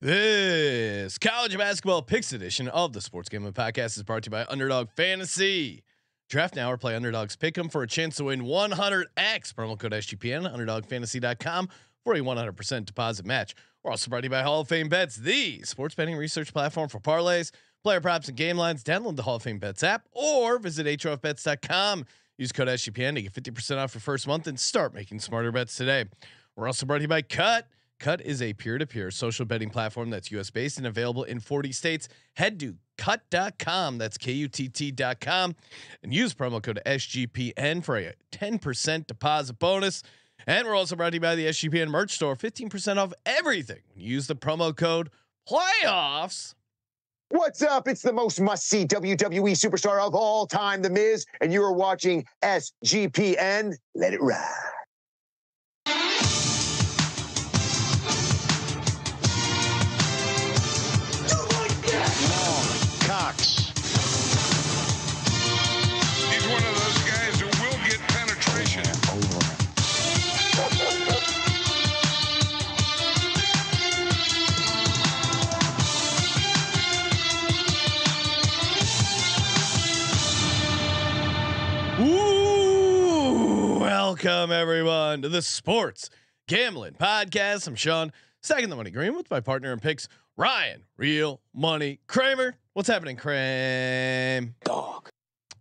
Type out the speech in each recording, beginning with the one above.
This college basketball picks edition of the Sports Gambling Podcast is brought to you by Underdog Fantasy. Draft now or play Underdogs Pick 'em for a chance to win 100x. Promo code SGPN, UnderdogFantasy.com for a 100% deposit match. We're also brought to you by Hall of Fame Bets, the sports betting research platform for parlays, player props, and game lines. Download the Hall of Fame Bets app or visit HOFBets.com. Use code SGPN to get 50% off your first month and start making smarter bets today. We're also brought to you by Kutt. Kutt is a peer-to-peer social betting platform that's US based and available in 40 states. Head to kutt.com, that's K-U-T-T.com, and use promo code SGPN for a 10% deposit bonus. And we're also brought to you by the SGPN merch store, 15% off everything when you use the promo code playoffs. What's up? It's the most must see WWE superstar of all time, The Miz, and you are watching SGPN. Let it ride. Welcome everyone to the Sports Gambling Podcast. I'm Sean, second the money green with my partner in picks, Ryan, real money Kramer. What's happening, Kramer?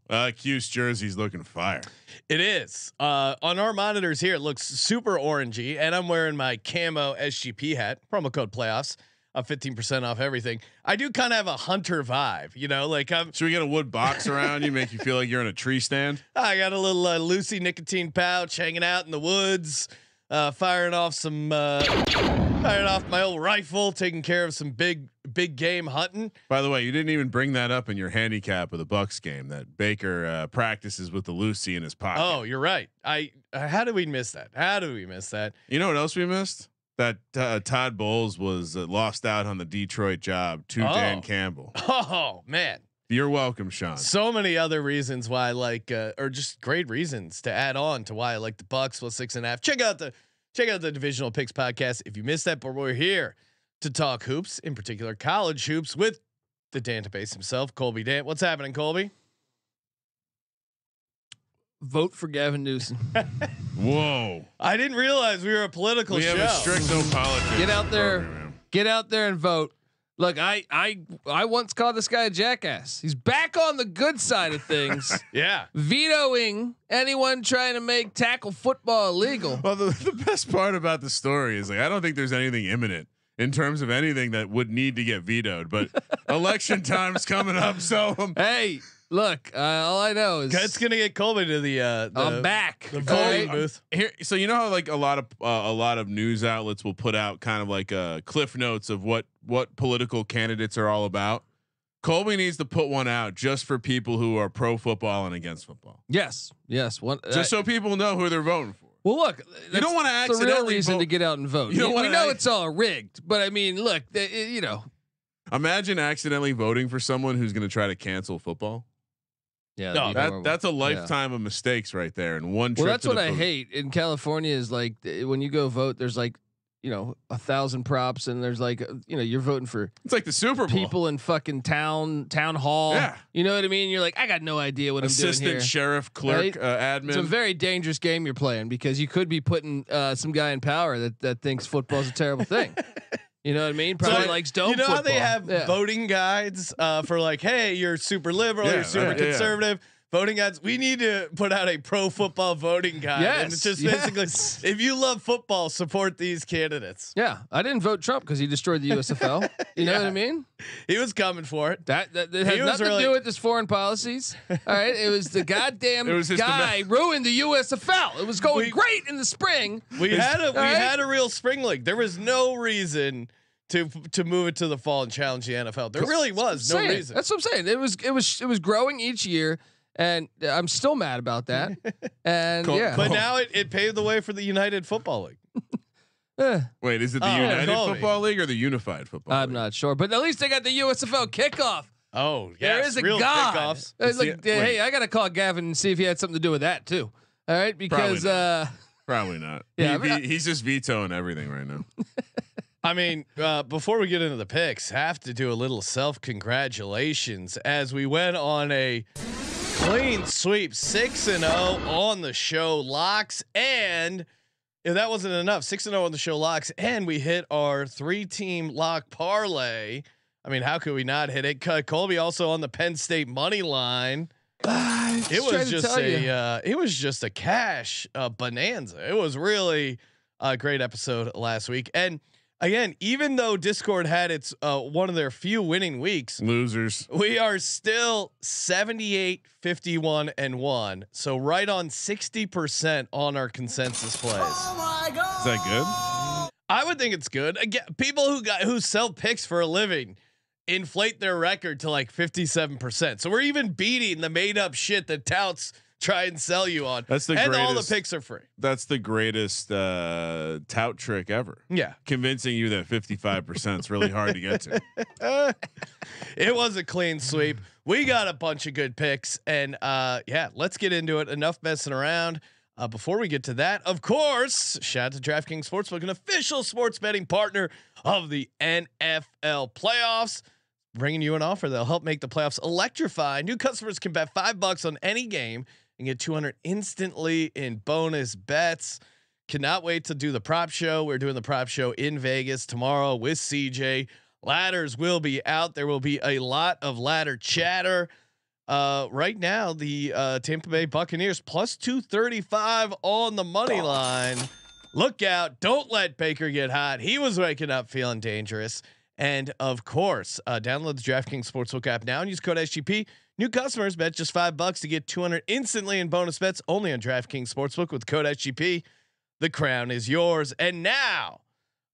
Uh, Q's jersey's looking fire. It is. Uh, on our monitors here, it looks super orangey, and I'm wearing my camo SGP hat. Promo code playoffs. Uh, 15% off everything. I do kind of have a hunter vibe, you know, like I'm. Should we get a wood box around you, make you feel like you're in a tree stand? I got a little uh, Lucy nicotine pouch hanging out in the woods, uh, firing off some, uh, firing off my old rifle, taking care of some big, big game hunting. By the way, you didn't even bring that up in your handicap of the Bucks game that Baker uh, practices with the Lucy in his pocket. Oh, you're right. I, uh, how did we miss that? How did we miss that? You know what else we missed? That uh, Todd Bowles was uh, lost out on the Detroit job to Oh. Dan Campbell. Oh man. You're welcome, Sean. So many other reasons why I like, uh, or just great reasons to add on to why I like the Bucks plus six and a half. Check out the check out the divisional picks podcast if you missed that. But we're here to talk hoops, in particular college hoops, with the database himself, Colby Dant. What's happening, Colby? Vote for Gavin Newsom. Whoa. I didn't realize we were a political We show. have a strict no politics. Get out there. program. Get out there and vote. Look, I I I once called this guy a jackass. He's back on the good side of things, yeah. vetoing anyone trying to make tackle football illegal. Well, the, the best part about the story is like I don't think there's anything imminent in terms of anything that would need to get vetoed, but election time's coming up, so um, Hey, look, uh, all I know is It's gonna get Colby to the uh the, I'm back. the All voting right? booth. here. So you know how like a lot of uh, a lot of news outlets will put out kind of like uh, cliff notes of what what political candidates are all about. Colby needs to put one out just for people who are pro football and against football, Yes, yes. One. just uh, so people know who they're voting for. well, look, You don't want to That's the real reason vote- to get out and vote. You don't we know act- it's all rigged, but I mean, look, they, you know, Imagine accidentally voting for someone who's going to try to cancel football. Yeah, No, That that's a lifetime of mistakes right there. And one trip. Well, that's what I hate in California is like when you go vote, there's like, you know, a thousand props, and there's like, uh, you know, you're voting for It's like the Super Bowl. people in fucking town, town hall. Yeah. You know what I mean? You're like, I got no idea what I'm doing assistant here. sheriff, clerk, Right? uh, admin. It's a very dangerous game you're playing because you could be putting uh, some guy in power that that thinks football's a terrible thing. You know what I mean? Probably So, likes dome You know how they have Yeah. voting guides uh, for like, hey, you're super liberal, Yeah, you're super that- yeah, yeah. conservative. Voting ads. We need to put out a pro football voting guide. and it's Yes, just basically, yes. if you love football, support these candidates. Yeah, I didn't vote Trump because he destroyed the USFL. You know what I mean? He was coming for it. That that, that has nothing really- to do with his foreign policies. All right, it was the goddamn was guy ruined the USFL. It was going We- great in the spring. We had a we right. had a real spring league. There was no reason to to move it to the fall and challenge the NFL. There really was no Saying. reason. That's what I'm saying. It was it was it was growing each year, and I'm still mad about that. And Cool. yeah, But now it, it paved the way for the United Football League. Eh, Wait, is it the Oh, United Colby. Football League or the Unified Football? I'm League? not sure, but at least they got the USFL kickoff. Oh, yeah. there is a real god. kickoffs. Uh, It's look, the- uh, hey, I gotta call Gavin and see if he had something to do with that too. All right, because not. uh, Probably not. Yeah, He- I mean, he- he's just vetoing everything right now. I mean, uh, before we get into the picks, have to do a little self congratulations as we went on a clean sweep, six and zero on the show locks, and if that wasn't enough, six and zero on the show locks, and we hit our three team lock parlay. I mean, how could we not hit it? Cut Colby also on the Penn State money line. It was just a uh, it was just a cash uh, bonanza. It was really a great episode last week. And again, even though Discord had its uh, one of their few winning weeks, Losers. we are still 78 51 and 1. So right on 60% on our consensus plays. Is that good? I would think it's good. Again, people who got who sell picks for a living inflate their record to like 57%. So we're even beating the made up shit that touts try and sell you on. That's the and all the picks are free. That's the greatest uh, tout trick ever. Yeah. Convincing you that 55% is really hard to get to. it was a clean sweep. We got a bunch of good picks, and uh, yeah, let's get into it. Enough messing around. Uh, before we get to that, of course, shout out to DraftKings Sportsbook, an official sports betting partner of the NFL playoffs. Bringing you an offer that'll help make the playoffs electrify. New customers can bet five bucks on any game and get 200 instantly in bonus bets. Cannot wait to do the prop show. We're doing the prop show in Vegas tomorrow with CJ. Ladders will be out. There will be a lot of ladder chatter. Uh, right now, the uh, Tampa Bay Buccaneers plus 235 on the money line. Look out. Don't let Baker get hot. He was waking up feeling dangerous. And of course, uh, download the DraftKings Sportsbook app now and use code SGP. New customers bet just five bucks to get 200 instantly in bonus bets only on DraftKings Sportsbook with code SGP. The crown is yours. And now,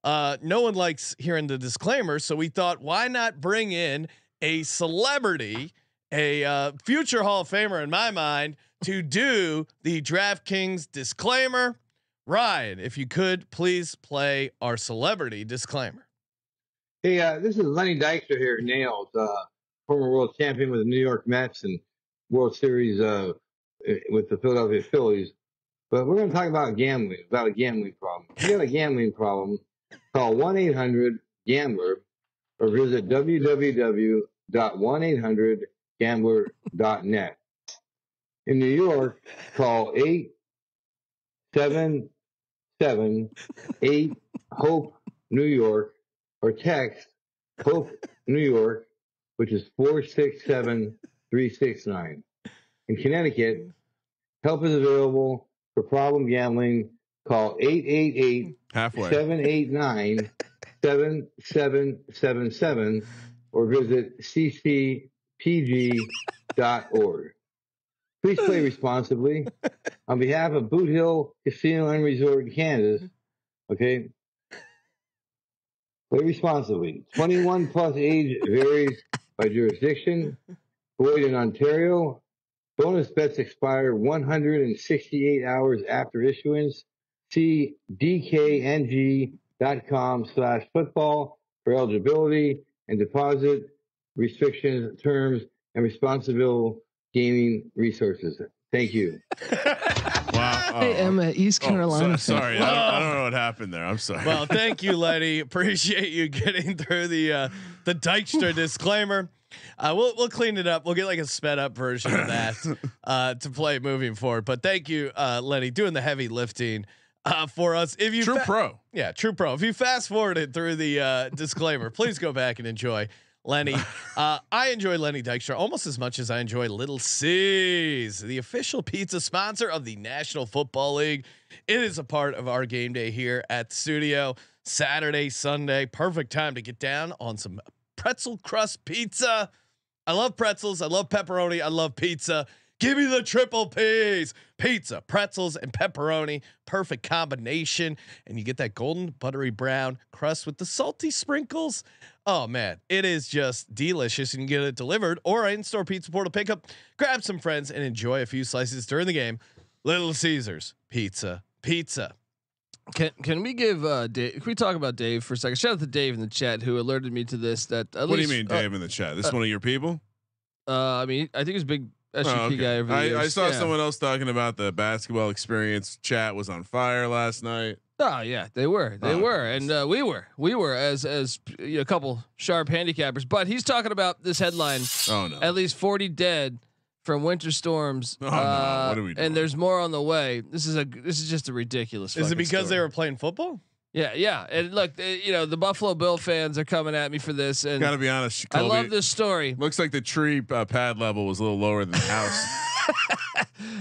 uh, no one likes hearing the disclaimer, so we thought, why not bring in a celebrity, a uh, future Hall of Famer in my mind, to do the DraftKings disclaimer? Ryan, if you could please play our celebrity disclaimer. Hey, uh, this is Lenny Dykstra here, Nails, uh, former world champion with the New York Mets and World Series uh, with the Philadelphia Phillies. But we're going to talk about gambling, about a gambling problem. If you got a gambling problem, call 1 800 Gambler or visit www.1800gambler.net. In New York, call 877 8 Hope New York or text Hope New York, which is 467369. In Connecticut, help is available for problem gambling. Call 888 Halfway. 789 7777 or visit ccpg.org. Please play responsibly. On behalf of Boot Hill Casino and Resort in Kansas, okay, play responsibly. 21 plus age varies by jurisdiction. Void in Ontario. Bonus bets expire 168 hours after issuance. See dkng.com slash football for eligibility and deposit restrictions, terms, and responsible gaming resources. Thank you. Wow. I am Oh. a East Oh, Carolina. so- fan. sorry. I don't, I don't know what happened there. I'm sorry. Well, thank you, Letty. Appreciate you getting through the uh, the Dykstra disclaimer. Uh, we'll we'll clean it up. We'll get like a sped up version of that uh, to play moving forward. But thank you, uh, Lenny, doing the heavy lifting uh, for us. If you True fa- pro. yeah, true pro. If you fast forwarded through the uh, disclaimer, please go back and enjoy Lenny. Uh, I enjoy Lenny Dykstra almost as much as I enjoy Little Caesars, the official pizza sponsor of the National Football League. It is a part of our game day here at the studio. Saturday, Sunday, perfect time to get down on some pretzel crust pizza. I love pretzels. I love pepperoni. I love pizza. Give me the triple P's. Pizza, pretzels, and pepperoni. Perfect combination. And you get that golden, buttery brown crust with the salty sprinkles. Oh, man. It is just delicious. And you can get it delivered or in store pizza portal pickup. Grab some friends and enjoy a few slices during the game. Little Caesars, pizza, pizza. Can can we give uh Dave? Can we talk about Dave for a second? Shout out to Dave in the chat who alerted me to this. That at What do you least, mean, uh, Dave, in the chat? This one of your people? Uh, I mean, I think he's big SGP Oh, okay. guy over I, I saw Yeah. someone else talking about the basketball experience. Chat was on fire last night. Oh yeah, they were, they Oh, were, and uh, we were, we were as as you know, a couple sharp handicappers. But he's talking about this headline: Oh no! at least forty dead from winter storms. Oh, no. uh, What are we doing? And there's more on the way. This is a this is just a ridiculous. Is it fucking because they were playing football? Yeah, yeah. And look, you know, the Buffalo Bill fans are coming at me for this, and Got to be honest. I love this story. Looks like the tree uh, pad level was a little lower than the house.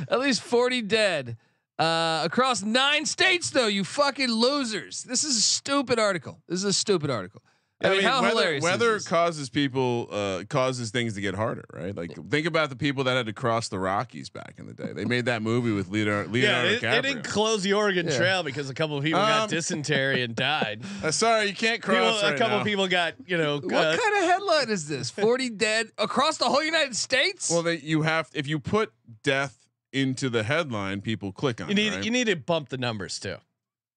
At least 40 dead uh, across nine states, though. You fucking losers. This is a stupid article. This is a stupid article. I, mean, how weather, hilarious. weather causes people uh, causes things to get harder, right? Like think about the people that had to cross the Rockies back in the day. They made that movie with Leonardo, Yeah, Leonardo they, they didn't close the Oregon Yeah. Trail because a couple of people Um, got dysentery and died. Uh, sorry, you can't People, cross. a couple now. of people got you know. What uh, kind of headline is this? 40 dead across the whole United States? Well, they, you have if you put death into the headline, people click on. you need it, right? you need to bump the numbers too.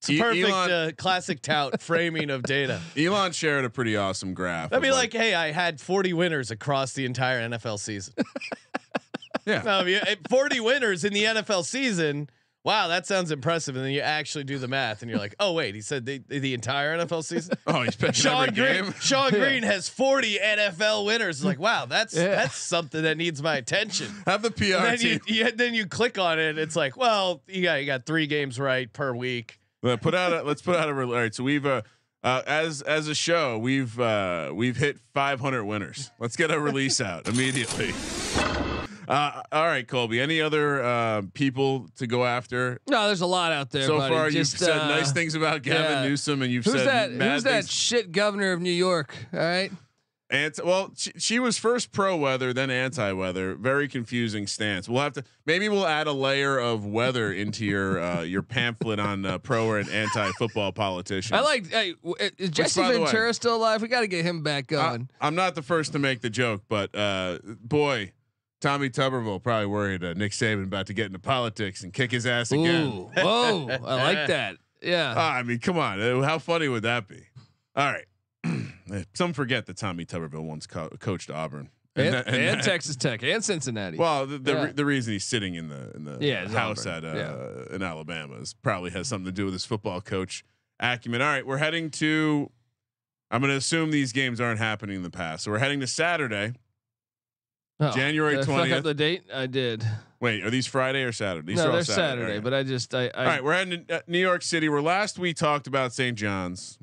It's a perfect Elon- uh, classic tout framing of data. Elon shared a pretty awesome graph. That'd be of like, hey, I had 40 winners across the entire NFL season. yeah, no, if you, eh, 40 winners in the NFL season. Wow, that sounds impressive. And then you actually do the math, and you're like, oh wait, he said the, the entire NFL season. oh, he's picking Sean every Green, game. Sean Yeah. Green has 40 NFL winners. It's like, wow, that's Yeah. that's something that needs my attention. Have the PR And then team. you, you then you click on it. It's like, well, you got you got three games right per week. Uh, put out a, let's put out a re- all right. So we've uh, uh as as a show we've uh we've hit 500 winners. Let's get a release out immediately. Uh, all right, Colby. Any other uh, people to go after? no, there's a lot out there. so buddy. far, Just, you've said uh, nice things about Gavin yeah. Newsom, and you've Who's said that? mad Who's that shit governor of New York? All right. Anti- well, she, she was first pro weather, then anti weather. Very confusing stance. We'll have to maybe we'll add a layer of weather into your uh, your pamphlet on uh, pro and anti football politicians. I like. Hey, w- is Jesse by the way- Ventura still alive? We got to get him back I, going. I'm not the first to make the joke, but uh, boy, Tommy Tuberville probably worried uh, Nick Saban about to get into politics and kick his ass again. Ooh, whoa! I like that. Yeah. Ah, I mean, come on, uh, how funny would that be? All right. Some forget that Tommy Tuberville once co- coached Auburn and, that- and that- Texas Tech and Cincinnati. Well, the the, Yeah. re- the reason he's sitting in the in the Yeah, house Auburn. at uh, in Alabama is probably has something to do with his football coach acumen. All right, we're heading to. I'm going to assume these games aren't happening in the past, so we're heading to Saturday. Oh, January did I fuck 20th. up the date. I did. Wait, are these Friday or Saturday? These are no, all they're Saturday, All right. but I just I, I all right, we're heading to uh, New York City. Where last we talked about St. John's.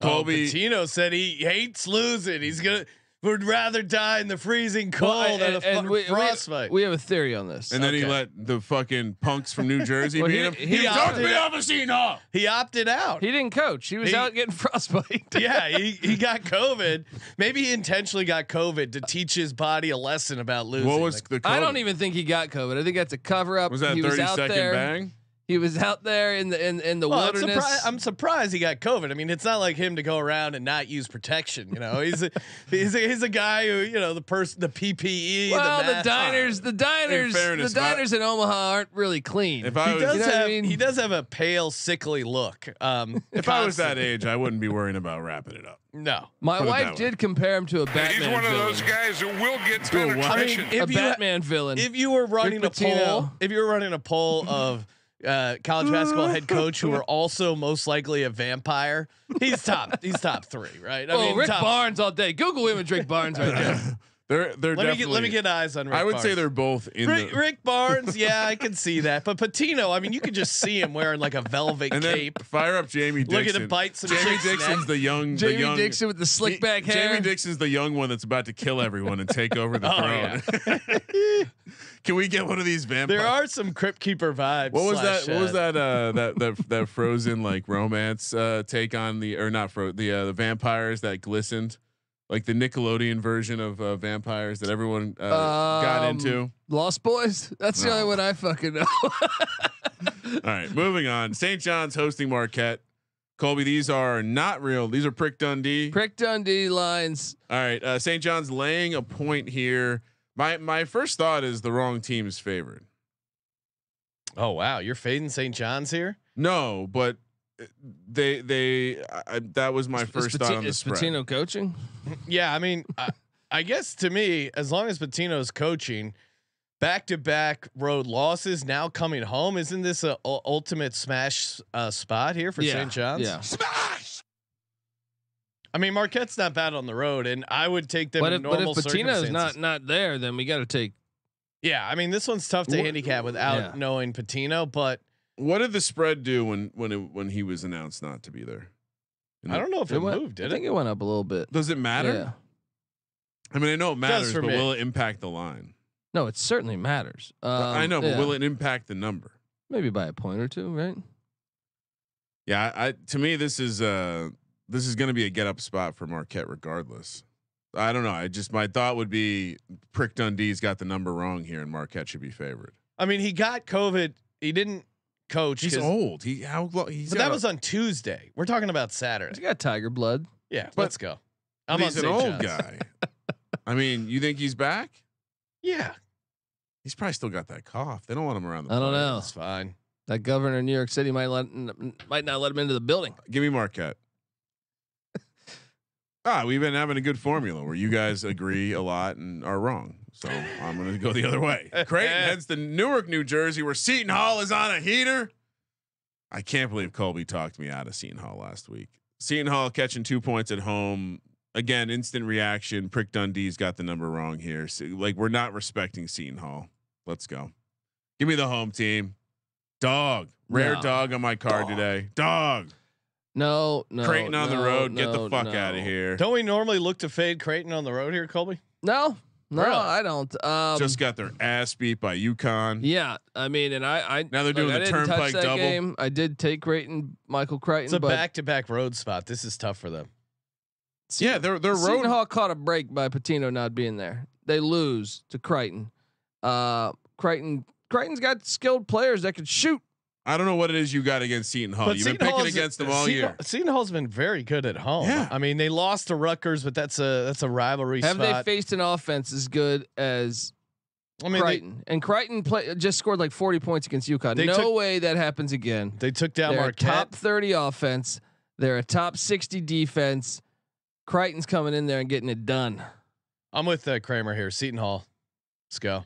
Uh, oh, Colby, Pitino said he hates losing. He's gonna would rather die in the freezing cold Well, I- than a and- and fu- we- we- frostbite. We have a theory on this. and then he let the fucking punks from New Jersey Well, beat he- him. he took opted me out. off a Cena. he opted out. He didn't coach. He was He- out getting frostbite. yeah, he, he got COVID. Maybe he intentionally got COVID to teach his body a lesson about losing. What was Like, the? I don't even think he got COVID. I think that's a cover up. Was that he a was out second there. bang? He was out there in the in, in the well, I'm, wilderness. surprised, I'm surprised he got COVID. I mean, it's not like him to go around and not use protection. You know, he's a, he's a, he's a guy who you know the person, the PPE. well, the, the, diners, the diners, fairness, the if I- diners in Omaha aren't really clean. If I He does You know what I have mean? he does have a pale, sickly look. Um, if I was that age, I wouldn't be worrying about wrapping it up. no. My Put wife that way. did compare him to a Batman He's one of villain. those guys who will get Do a what? penetration. I mean, a if you Batman villain. If you were running a Pitino. poll, if you were running a poll of uh, college basketball head coach who are also most likely a vampire, he's top. He's top three, right? I oh, Rick top, Barnes all day. Google image Rick Barnes right there. They're they're Let me get let me get eyes on. Rick I would Barnes. say they're both in Rick, the. Rick Barnes. Yeah, I can see that. But Pitino, I mean, you could just see him wearing like a velvet and then cape, fire up Jamie Dixon. looking to bite some Jamie chick's Dixon's neck. the young. the Jamie young, Dixon with the slick he- back hair. Jamie Dixon's the young one that's about to kill everyone and take over the Oh, throne. Can we get one of these vampires? There are some Crypt Keeper vibes. What was slash, that? What was uh, that? Uh, that that that frozen like romance uh, take on the or not fro the uh, the vampires that glistened, like the Nickelodeon version of uh, vampires that everyone uh, got Um, into. Lost Boys. That's the only one I fucking know. All right, moving on. St. John's hosting Marquette. Colby, these are not real. These are Prick Dundee. Prick Dundee lines. All right, uh, St. John's laying a point here. My my first thought is the wrong team is favored. Oh wow, you're fading St. John's here. No, but they they I, I- that was my Is first Pati- thought on the is spread. Pitino coaching? Yeah, I mean, I, I guess to me, as long as Pitino's coaching, back to back road losses now coming home. Isn't this a u- ultimate smash uh, spot here for yeah, St. John's? Yeah. smash. I mean, Marquette's not bad on the road, and I would take them But in if, but normal if Pitino's not not there, then we got to take. yeah, I mean, this one's tough to Wha- handicap without yeah. knowing Pitino, but What did the spread do when when it, when he was announced not to be there? In I don't know if it, went, moved. I Did think it? it went up a little bit. Does it matter? Yeah. I mean, I know it matters, but me. will it impact the line? No, it certainly matters. Um, I know, but yeah. will it impact the number? maybe by a point or two, right? Yeah, I, I to me this is uh this is going to be a get up spot for Marquette regardless. I don't know. I just my thought would be Prick Dundee's got the number wrong here, and Marquette should be favored. I mean, he got COVID. He didn't coach. He's old. He how long? He's but got that a- was on Tuesday. We're talking about He's Saturday. got tiger blood. Yeah, But- let's go. I'm but on he's an St. old John's. guy. I mean, you think he's back? Yeah, He's probably still got that cough. They don't want him around the. I don't players. know. It's fine. That governor in New York City might let might not let him into the building. Give me Marquette. Ah, we've been having a good formula where you guys agree a lot and are wrong. So I'm going to go the other way. Creighton heads to Newark, New Jersey, where Seton Hall is on a heater. I can't believe Colby talked me out of Seton Hall last week. Seton Hall catching two points at home. Again, instant reaction. Prick Dundee's got the number wrong here. So, like we're not respecting Seton Hall. Let's go. Give me the home team. Dog. Rare No. dog on my card today. Dog. No, no. Creighton on the no, road. Get the fuck no. out of here. Don't we normally look to fade Creighton on the road here, Colby? No, no, Really? I don't. Um, Just got their ass beat by UConn. yeah, I mean, and I, I Now they're doing I the Turnpike double. Game. I did take Creighton, Michael Crichton, It's a back-to-back road spot. This is tough for them. Yeah, they're they're Seton road. Hall caught a break by Pitino not being there. They lose to Creighton. Uh, Creighton, Creighton's got skilled players that could shoot. I don't know what it is you got against Seton Hall. You've been picking Hall's- against them all Seton, year. Seton Hall's been very good at home. Yeah. I mean, they lost to Rutgers, but that's a that's a rivalry Have spot. they faced an offense as good as I mean, they, Creighton? and Creighton play, just scored like 40 points against UConn. No took- way that happens again. they took down They're Marquette. top 30 offense. They're a top 60 defense. Creighton's coming in there and getting it done. I'm with uh, Kramer here. Seton Hall. Let's go.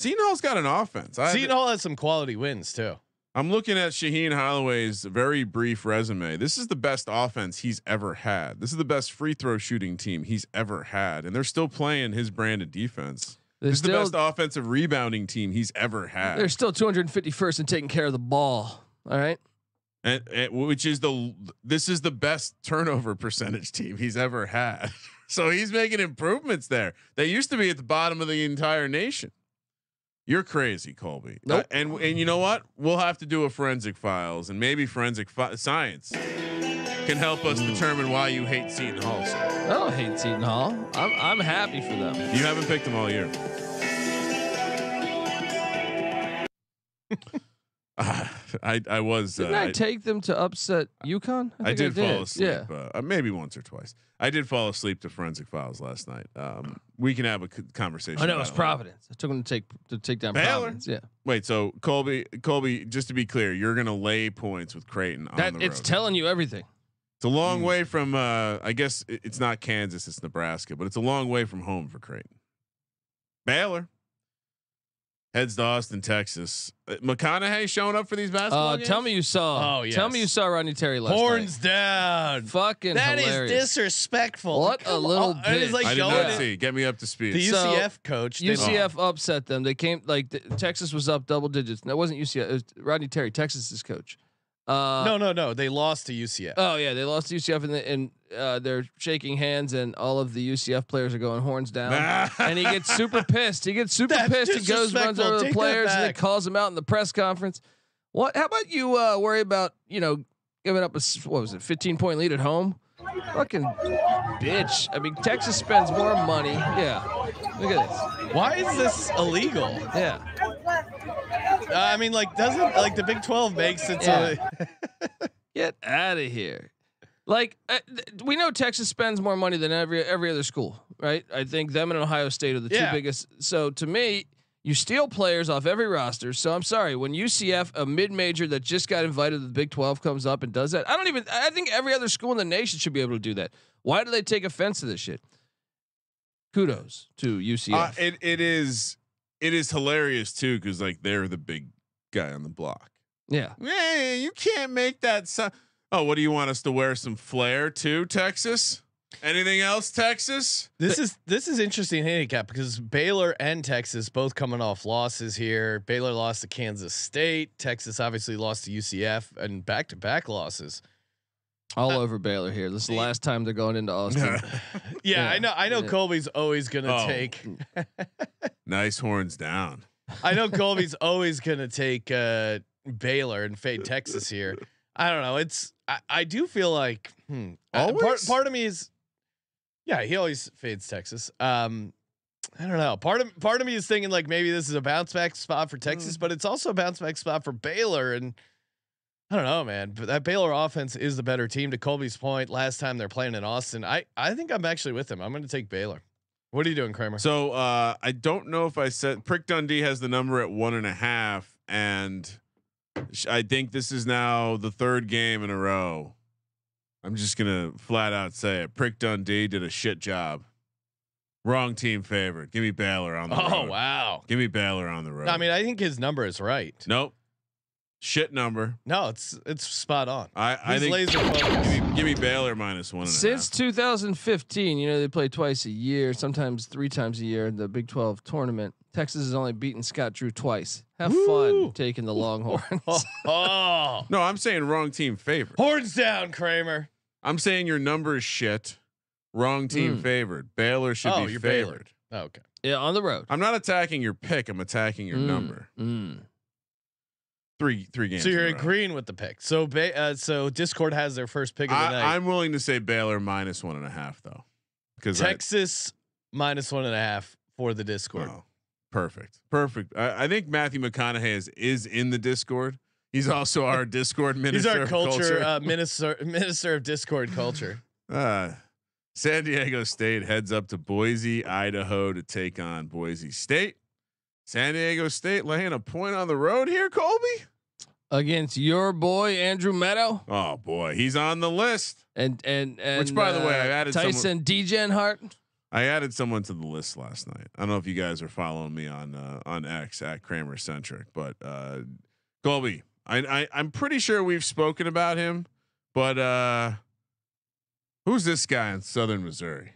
Seton Hall's got an offense. I, Seton Hall has some quality wins too. I'm looking at Shaheen Holloway's very brief resume. This is the best offense he's ever had. This is the best free throw shooting team he's ever had, and they're still playing his brand of defense. They're This is the best offensive rebounding team he's ever had. they're still 251st and taking care of the ball. All right. and, and which is the this is the best turnover percentage team he's ever had. so he's making improvements there. They used to be at the bottom of the entire nation. You're crazy, Colby. Nope. Uh, and and you know what? We'll have to do a forensic files and maybe forensic fi- science can help us determine why you hate Seton Hall. So I don't hate Seton Hall. I'm I'm happy for them. you haven't picked them all year. Uh, I I was uh, Didn't I take them to upset UConn? I think did, fall asleep. Yeah. Uh, uh, maybe once or twice. I did fall asleep to Forensic Files last night. Um, we can have a conversation. I know it's it later. Providence. I took them to take to take down Baylor. Providence. Yeah, Wait, so Colby, Colby, just to be clear, you're gonna lay points with Creighton on that the it's road. telling you everything. it's a Mm. long way from. Uh, I guess it- it's not Kansas, it's Nebraska, but it's a long way from home for Creighton. Baylor heads to Austin, Texas. Uh, McConaughey showing up for these basketball Uh, games. tell me you saw. Oh, Tell me you saw Rodney Terry last Horns night. down. Fucking That is hilarious. disrespectful. What a little on. It is bitch. like I did not see. Get me up to speed. The So, UCF coach. they- UCF upset them. They came like the, Texas was up double digits. No, it wasn't UCF. It was Rodney Terry, Texas's coach. Uh, no, no, no. They lost to UCF. Oh yeah, they lost to UCF and, the, and uh, they're shaking hands and all of the UCF players are going horns down. and he gets super pissed. He gets super That's pissed He goes runs over the Take that players and then back. calls them out in the press conference. What? How about you uh, worry about you know giving up a what was it, fifteen point lead at home? Fucking bitch. I mean, Texas spends more money. Yeah. Look at this. Why is this illegal? Yeah. I mean, like, doesn't like the Big Twelve makes it so? Get out of here. Like uh, th- we know Texas spends more money than every every other school, right? I think them and Ohio State are the Yeah. two biggest. So to me, you steal players off every roster. So I'm sorry when UCF, a mid major that just got invited to the Big 12, comes up and does that. I don't even. I think every other school in the nation should be able to do that. Why do they take offense to this shit? kudos to UCF. Uh, it it is it is hilarious too because like they're the big guy on the block. yeah. Hey, you can't make that. So- oh, what do you want us to wear some flair too, Texas? Anything else, Texas? This is this is interesting handicap because Baylor and Texas both coming off losses here. Baylor lost to Kansas State. Texas obviously lost to UCF and back to back losses. All Uh, over Baylor here. This is the last time they're going into Austin. Yeah, Yeah. I know. I know. Yeah. Colby's always gonna Oh. take. nice horns down. I know Colby's always gonna take uh, Baylor and fade Texas here. I don't know. It's I, I do feel like hmm, uh, part part of me is yeah he always fades Texas. Um, I don't know. Part of part of me is thinking like maybe this is a bounce back spot for Texas, but it's also a bounce back spot for Baylor and. I don't know, man. But that Baylor offense is the better team. To Colby's point, last time they're playing in Austin, I I think I'm actually with him. I'm going to take Baylor. What are you doing, Kramer? So uh, I don't know if I said Prick Dundee has the number at one and a half, and I think this is now the third game in a row. I'm just gonna flat out say it. Prick Dundee did a shit job. Wrong team favored. Give me Baylor on the oh road. Oh wow. Give me Baylor on the road. I mean, I think his number is right. nope. Shit number. No, it's it's spot on. I I He's think laser focused. give me, give me Baylor minus one and a half. Since 2015, you know they play twice a year, sometimes three times a year in the Big 12 tournament. Texas has only beaten Scott Drew twice. Have Woo. fun taking the Longhorns. Oh, oh. no, I'm saying wrong team favored. horns down, Kramer. I'm saying your number is shit. Wrong team Mm. favored. Baylor should Oh, be you're favored. Baylor. Oh, okay. yeah, on the road. I'm not attacking your pick. I'm attacking your Mm, number. mm. Three three games. So you're in a row. agreeing with the pick. So ba- uh, so Discord has their first pick of the night. I, I'm willing to say Baylor minus one and a half though, because Texas minus one and a half for the Discord. Oh, perfect, perfect. I, I think Matthew McConaughey is is in the Discord. He's also our Discord minister. He's minister. our of culture, Uh, minister minister of Discord culture. Uh, San Diego State heads up to Boise, Idaho to take on Boise State. San Diego State laying a point on the road here, Colby. Against your boy Andrew Meadow Oh boy, he's on the list. and and and Which, by the way, uh, I added Tyson Degenhart. I added someone to the list last night. I don't know if you guys are following me on uh, on X at Kramer Centric, but uh, Colby, I, I I'm pretty sure we've spoken about him, but uh, who's this guy in Southern Missouri?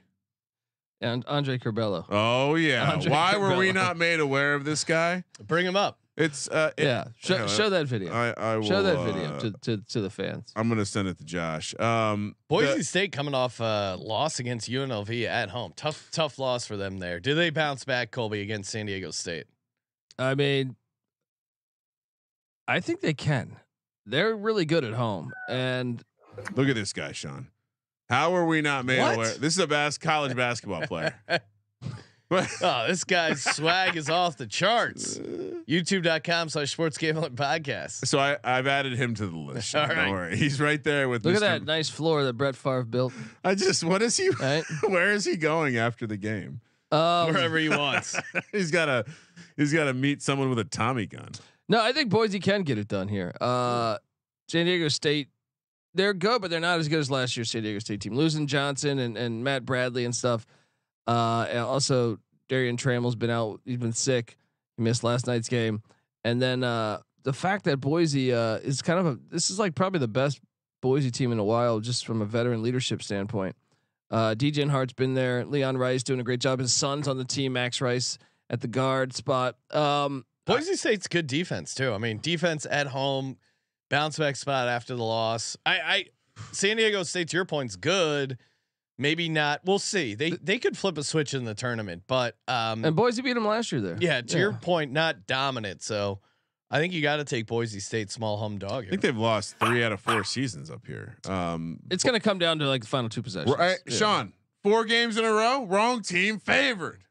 and Andre Curbelo. Oh yeah, Andre why were we not made aware of this guy? Bring him up. It's uh, it- yeah, show, uh, show that video. I, I will, show that video uh, to, to to the fans. I'm gonna send it to Josh. Um, Boise the- State coming off a loss against UNLV at home. Tough, tough loss for them there. Do they bounce back, Colby, against San Diego State? I mean, I think they can. They're really good at home, and look at this guy, Sean. How are we not made What? aware? This is a bas- college basketball player. But Oh, this guy's swag is off the charts. YouTube.com slash sports gambling podcast. So I, I've added him to the list. Sean, All Don't worry. He's right there with. look Mr. at that nice floor that Brett Favre built. I just what is he? Right? Where is he going after the game? Um, Wherever he wants. he's got to he's got to meet someone with a Tommy gun. No, I think Boise can get it done here. Uh, San Diego State, they're good, but they're not as good as last year's San Diego State team. Losing Johnson and, and Matt Bradley and stuff. Uh, and also Darrion Trammell's been out. He's been sick. He missed last night's game. And then uh, the fact that Boise uh, is kind of a this is like probably the best Boise team in a while, just from a veteran leadership standpoint. Uh, Degenhart's been there. Leon Rice doing a great job. His son's on the team. Max Rice at the guard spot. Um, Boise State's good defense too. I mean, defense at home, bounce back spot after the loss. I, I San Diego State, to your point's good. Maybe not. We'll see. They they could flip a switch in the tournament, but um, and Boise beat him last year there. yeah, to your point, not dominant. So I think you got to take Boise State small home dog I think they've lost three out of four seasons up here. Um, It's going to come down to like the final two possessions. right, Yeah. Sean, four games in a row, wrong team favored.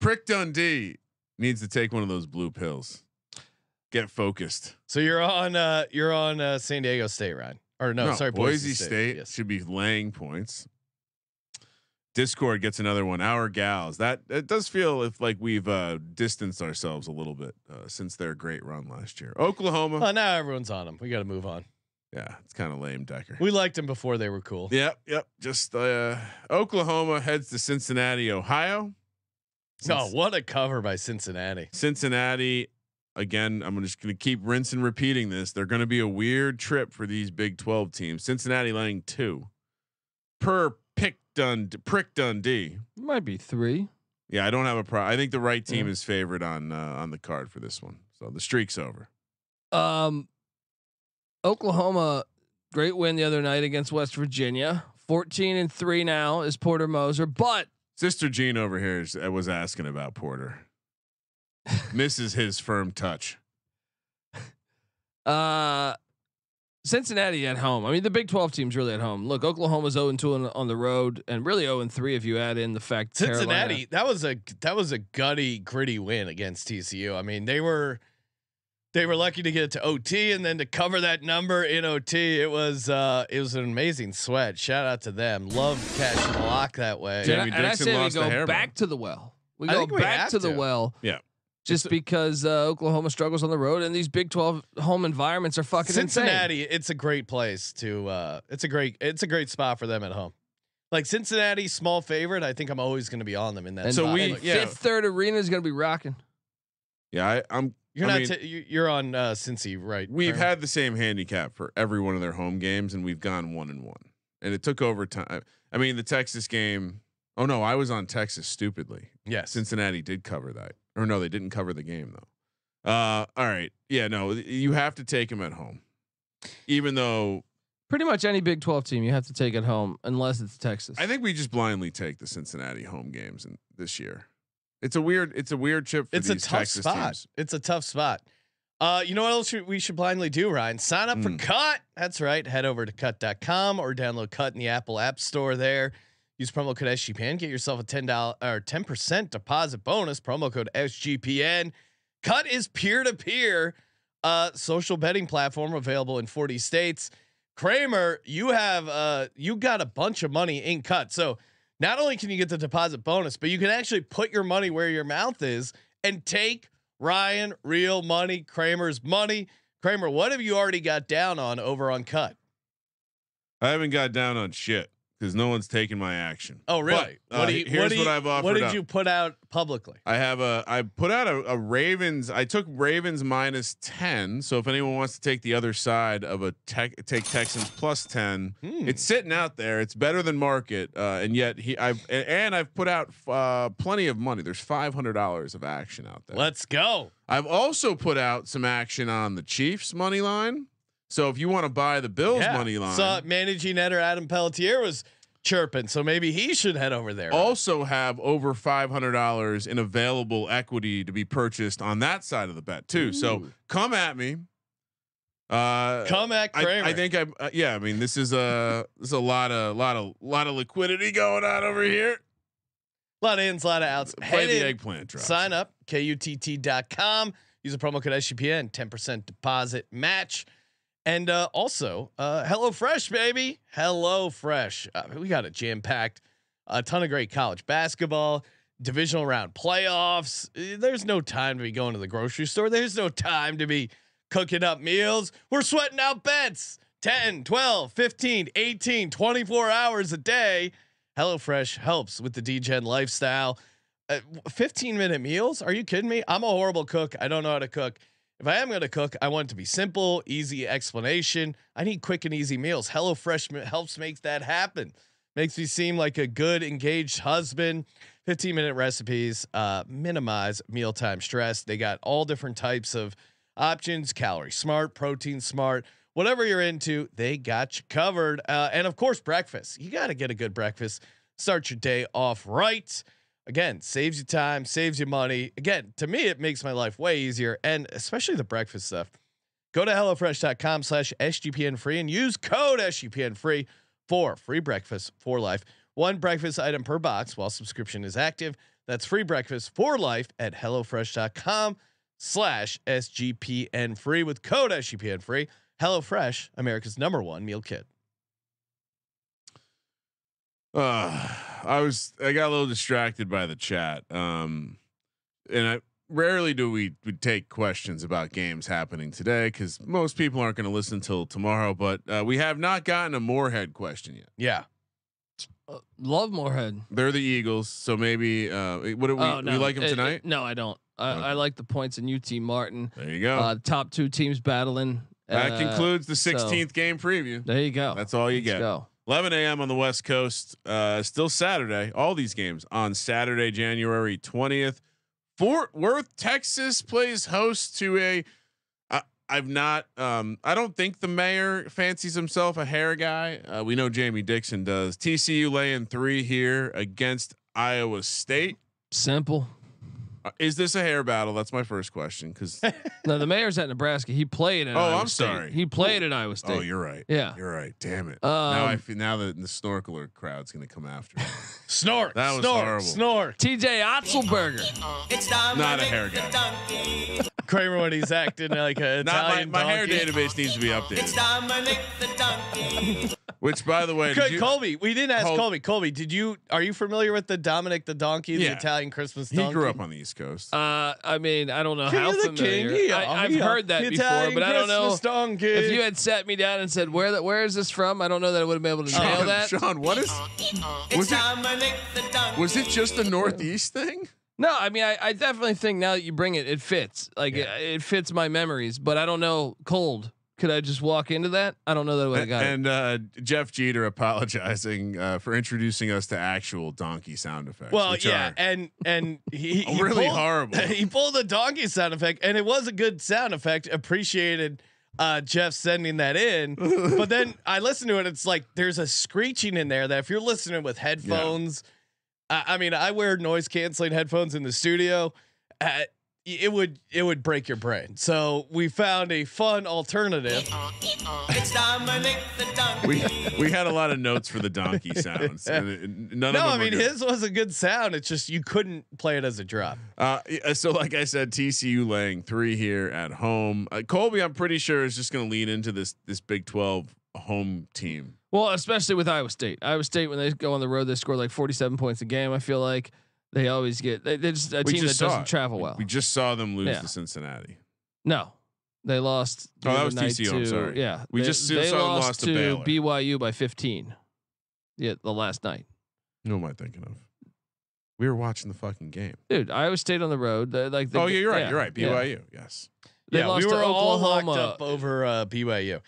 Prick Dundee needs to take one of those blue pills. Get focused. So you're on uh you're on uh, San Diego State, Ryan. Or no, sorry, Boise, State, Yes. should be laying points. Discord gets another one. Our gals. That it does feel if like we've uh, distanced ourselves a little bit uh, since their great run last year. Oklahoma. Well, now everyone's on them. We got to move on. Yeah, it's kind of lame, Decker. We liked them before they were cool. Yep, yep. Just uh, Oklahoma heads to Cincinnati, Ohio. No, Cinc- what a cover by Cincinnati. Cincinnati. Again, I'm just going to keep rinsing, repeating this. They're going to be a weird trip for these Big 12 teams. Cincinnati laying two per Dund prick Dundee. Might be three. Yeah, I don't have a problem. I think the right team Yeah. is favored on uh, on the card for this one. So the streak's over. Um, Oklahoma, great win the other night against West Virginia. Fourteen and three now is Porter Moser, but Sister Jean over here is, uh, was asking about Porter. Misses his firm touch. uh, Cincinnati at home. I mean, the Big Twelve teams really at home. Look, Oklahoma's zero and two on, on the road, and really zero and three if you add in the fact Cincinnati, Carolina- that was a that was a gutty, gritty win against TCU. I mean, they were they were lucky to get it to OT and then to cover that number in OT. It was uh it was an amazing sweat. Shout out to them. Love catching the lock that way. And, Jamie I, and I say we lost the go hair back bone. to the well. We I go think we back to the well. Yeah. Just because uh, Oklahoma struggles on the road and these Big Twelve home environments are fucking insane. Cincinnati, it's a great place to uh it's a great it's a great spot for them at home. Like Cincinnati, small favorite. I think I'm always going to be on them in that. And, So spot. we- Like, yeah. Fifth Third Arena is going to be rocking. Yeah, I, I'm. you're I not. mean- ta- you- you're on uh, Cincy, right? We've Kramer? had the same handicap for every one of their home games, and we've gone one and one. And it took over time. I mean, the Texas game. Oh no, I was on Texas stupidly. yes. Cincinnati did cover that, or no, they didn't cover the game though. Uh, all right, yeah, no, you have to take them at home, even though Pretty much any Big Twelve team you have to take it home unless it's Texas. I think we just blindly take the Cincinnati home games in this year. It's a weird, it's a weird chip. For it's a tough Texas spot. teams. It's a tough spot. Uh, you know what else we should blindly do, Ryan? Sign up for Mm. Kutt. That's right. Head over to kutt.com or download Kutt in the Apple App Store there. Use promo code SGPN. Get yourself a $10 or 10% deposit bonus. Promo code SGPN. Kutt is peer to peer uh social betting platform available in 40 states. Kramer, you have uh you got a bunch of money in Kutt. So not only can you get the deposit bonus, but you can actually put your money where your mouth is and take Ryan real money, Kramer's money. Kramer, what have you already got down on over on Kutt? I haven't got down on shit because no one's taken my action. Oh, really? But, uh, what do you, here's what, do what I've offered What did up. you put out publicly? I have a I put out a, a Ravens. I took Ravens minus ten. So if anyone wants to take the other side of a tech, take Texans plus ten, Hmm. it's sitting out there. It's better than market, uh, and yet he I've and, and I've put out uh, plenty of money. There's five hundred dollars of action out there. Let's go. I've also put out some action on the Chiefs money line. So if you want to buy the Bills Yeah. money line, Saw managing editor Adam Pelletier was chirping, so maybe he should head over there. also have over five hundred dollars in available equity to be purchased on that side of the bet too. So come at me. Uh, Come at I, Kramer. I think I uh, yeah. I mean this is a this is a lot of lot of lot of liquidity going on over here. a lot of ins, a lot of outs. Play Head the in, eggplant drop. sign up kutt.com. Use the promo code SGPN, 10% deposit match. And uh, also, uh, Hello Fresh, baby. Hello Fresh. Uh, we got a jam packed, a ton of great college basketball, divisional round playoffs. Uh, There's no time to be going to the grocery store. There's no time to be cooking up meals. We're sweating out bets 10, 12, 15, 18, 24 hours a day. HelloFresh helps with the DGen lifestyle. Uh, 15 minute meals? Are you kidding me? I'm a horrible cook. I don't know how to cook. If I am going to cook, I want it to be simple, easy explanation. I need quick and easy meals. HelloFresh helps make that happen. Makes me seem like a good, engaged husband. 15 minute recipes, uh, minimize mealtime stress. They got all different types of options calorie smart, protein smart, whatever you're into, they got you covered. Uh, and of course, breakfast. You got to get a good breakfast. Start your day off right. Again, saves you time, saves you money. Again, to me, it makes my life way easier, and especially the breakfast stuff. Go to HelloFresh.com slash SGPN free and use code SGPN free for free breakfast for life. One breakfast item per box while subscription is active. That's free breakfast for life at HelloFresh.com slash SGPN free with code SGPN free. HelloFresh, America's number one meal kit. Uh, I was I got a little distracted by the chat. Um, and I rarely do we, we take questions about games happening today because most people aren't going to listen till tomorrow. But uh, we have not gotten a Morehead question yet. Yeah. Uh, love Morehead. They're the Eagles, so maybe uh, what do we, oh, no. we like them It- it- tonight? no, I don't. I, Okay. I like the points in UT Martin. There you go. Uh, top two teams battling. that Uh, concludes the so- 16th game preview. There you go. That's all you Let's get. go. 11 a.m. on the West Coast. Uh, still Saturday. All these games on Saturday, January 20th. Fort Worth, Texas plays host to a. I, I've not. Um, I don't think the mayor fancies himself a hair guy. Uh, we know Jamie Dixon does. TCU laying three here against Iowa State. Simple. Uh, is this a hair battle? That's my first question. Because No, the mayor's at Nebraska. He played at. Oh, Iowa I'm State. sorry. He played at Iowa State. oh, you're right. Yeah. You're right. Damn it. now I Um, feel now that the snorkeler crowd's gonna come after me. Snort. That was snort, horrible. Snort. TJ Otzelberger. It's Not a hair guy. Kramer when he's acting like a Not my, Italian my hair donkey. database needs to be updated. It's Dominic the donkey. Which, by the way, did Good, you- Colby. We didn't ask Hold- Colby. Colby, did you? Are you familiar with the Dominic the donkey, the Yeah. Italian Christmas Donkey? he grew up on the East Coast. Uh, I mean, I don't know King how of the familiar. king, yeah, I, have yeah. heard that The before, Italian but I don't know. Donkey. If you had sat me down and said where that where is this from, I don't know that I would have been able to nail Sean, that. Sean, what is? Was it, was it just a Northeast thing? No, I mean, I, I definitely think now that you bring it, it fits. Like it, it fits my memories, but I don't know cold. Could I just walk into that? I don't know that I would have got it. And uh, Jeff Jeter apologizing uh, for introducing us to actual donkey sound effects. well, yeah, and and he, he really pulled- horrible. He pulled the donkey sound effect, and it was a good sound effect. Appreciated uh, Jeff sending that in, but then I listened to it. It's like there's a screeching in there that if you're listening with headphones, I, I mean, I wear noise canceling headphones in the studio. Uh, it would it would break your brain. So we found a fun alternative. we we had a lot of notes for the donkey sounds. and it- none No, of I them were mean good. his was a good sound. It's just you couldn't play it as a drop. Uh, so like I said, TCU laying three here at home. Uh, Colby, I'm pretty sure is just going to lean into this this Big 12 home team. Well, especially with Iowa State. Iowa State when they go on the road, they score like 47 points a game. I feel like they always get they, they're just a We team that just saw doesn't it. travel well. We just saw them lose Yeah. to Cincinnati. no, they lost. Oh, that was night TCU, I'm sorry. Yeah, We they, just they saw them lost, lost to to BYU by 15. Yeah, the last night, Who am I thinking of? We were watching the fucking game. dude. Iowa State on the road. They, like, they, oh yeah, you're right. yeah, You're right. yeah. BYU. Yes. They yeah, we lost to were all locked up over uh, BYU.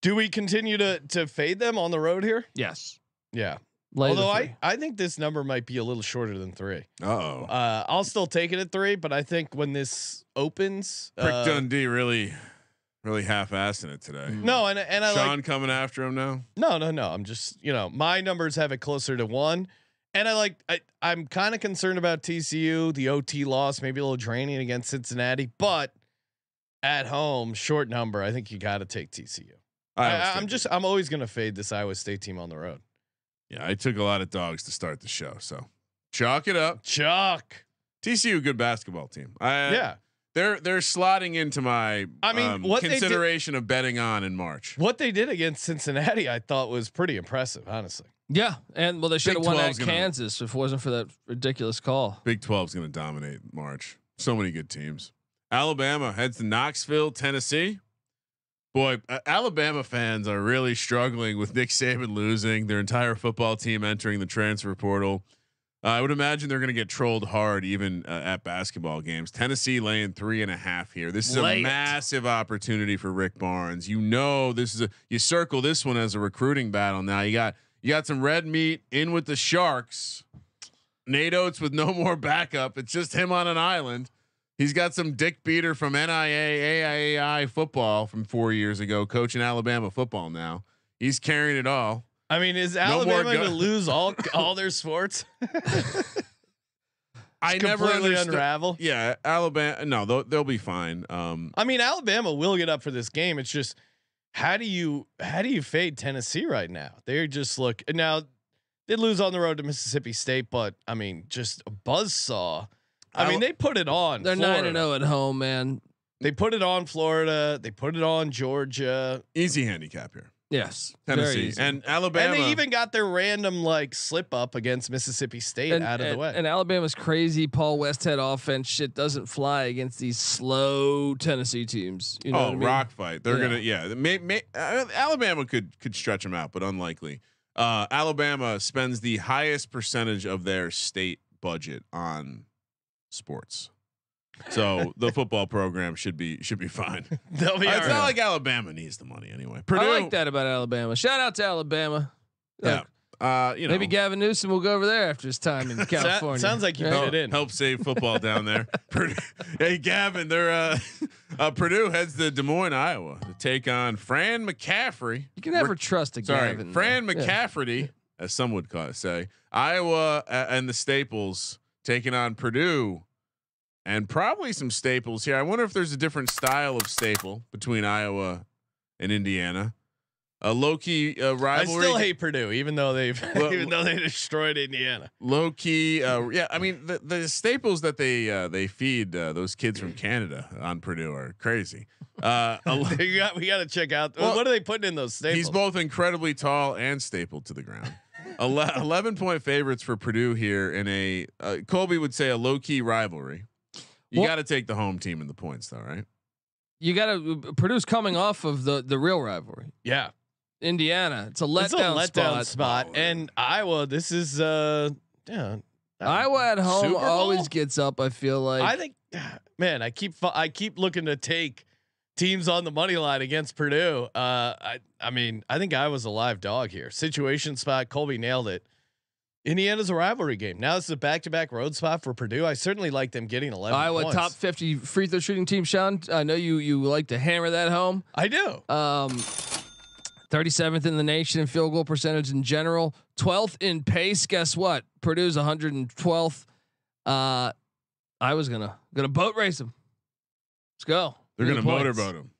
Do we continue to to fade them on the road here? Yes. Yeah. Lay Although. I I think this number might be a little shorter than three. Uh-oh. Uh, I'll still take it at three, but I think when this opens, Prick uh, Dundee really, really half-assing it today. no, and and I like Sean like coming after him now. no no no. I'm just you know my numbers have it closer to one, and I like I I'm kind of concerned about TCU the OT loss maybe a little draining against Cincinnati, but at home short number I think you got to take TCU. I, I'm just I'm always gonna fade this Iowa State team on the road. Yeah, I took a lot of dogs to start the show, so chalk it up. Chalk. TCU, good basketball team. I, yeah. they're they're slotting into my I mean, um, what they did- consideration of betting on in March. What they did against Cincinnati, I thought was pretty impressive, honestly. Yeah, and well, they should have won at gonna- Kansas if it wasn't for that ridiculous call. Big 12 is going to dominate March. So many good teams. Alabama heads to Knoxville, Tennessee. Boy, uh, Alabama fans are really struggling with Nick Saban losing their entire football team entering the transfer portal. Uh, I would imagine they're going to get trolled hard even uh, at basketball games. Tennessee laying three and a half here. This is a massive opportunity for Rick Barnes. You know, this is a you circle this one as a recruiting battle. Now you got you got some red meat in with the Sharks. Nate Oats with no more backup. It's just him on an island. He's got some dick beater from NIA AIAI football from four years ago, coaching Alabama football now. He's carrying it all. I mean, is No Alabama gu- to lose all all their sports? I never understood. unravel. Yeah, Alabama. No, they'll, they'll be fine. Um, I mean, Alabama will get up for this game. It's just how do you how do you fade Tennessee right now? They just look now. They lose on the road to Mississippi State, but I mean, just a buzz saw. I mean, they put it on. They're nine and zero at home, man. They put it on Florida. They put it on Georgia. easy handicap here. Yes, Tennessee and Alabama. And they even got their random like slip up against Mississippi State and, out of and- the way. and Alabama's crazy Paul Westhead offense shit doesn't fly against these slow Tennessee teams. You know oh, what I mean? rock fight. They're Yeah. gonna yeah. May, may, uh, Alabama could could stretch them out, but unlikely. Uh, Alabama spends the highest percentage of their state budget on sports, so the football program should be should be fine. They'll be it's right. not like Alabama needs the money anyway. Purdue, I like that about Alabama. Shout out to Alabama. Yeah, uh, you know, maybe Gavin Newsom will go over there after his time in California. sounds like you Right? fit it in. help save football down there. Purdue, hey Gavin, they're uh, uh, Purdue heads to Des Moines, Iowa, to take on Fran McCaffery. You can never trust a Sorry, Gavin. Fran though. Yeah. McCafferty, as some would call it, say Iowa uh, and the Staples taking on Purdue, and probably some Staples here. I wonder if there's a different style of staple between Iowa and Indiana. A low key uh, I still hate Purdue, even though they've Well, even though they destroyed Indiana. low key. Uh, yeah, I mean the, the staples that they uh, they feed uh, those kids from Canada on Purdue are crazy. Uh, got, we got to check out Well, what are they putting in those staples? He's both incredibly tall and stapled to the ground. Ele- Eleven point favorites for Purdue here in a uh, Colby would say a low key rivalry. You Well- got to take the home team in the points, though, right? You got to Purdue's coming off of the the real rivalry. yeah, Indiana, it's a letdown, it's a letdown spot. spot, Oh, and Iowa. This is uh, yeah. Iowa at home always gets up. I feel like I think, man, I keep I keep looking to take teams on the money line against Purdue. Uh, I I mean, I think I was a live dog here. Situation spot. Colby nailed it. Indiana's a rivalry game. Now this is a back-to-back road spot for Purdue. I certainly like them getting eleven. Iowa points. top fifty free throw shooting team. Sean, I know you you like to hammer that home. I do. Um, 37th in the nation in field goal percentage in general. 12th in pace. Guess what? Purdue's 112th. Uh, I was gonna gonna boat race them. Let's go. They're going to motorboat him.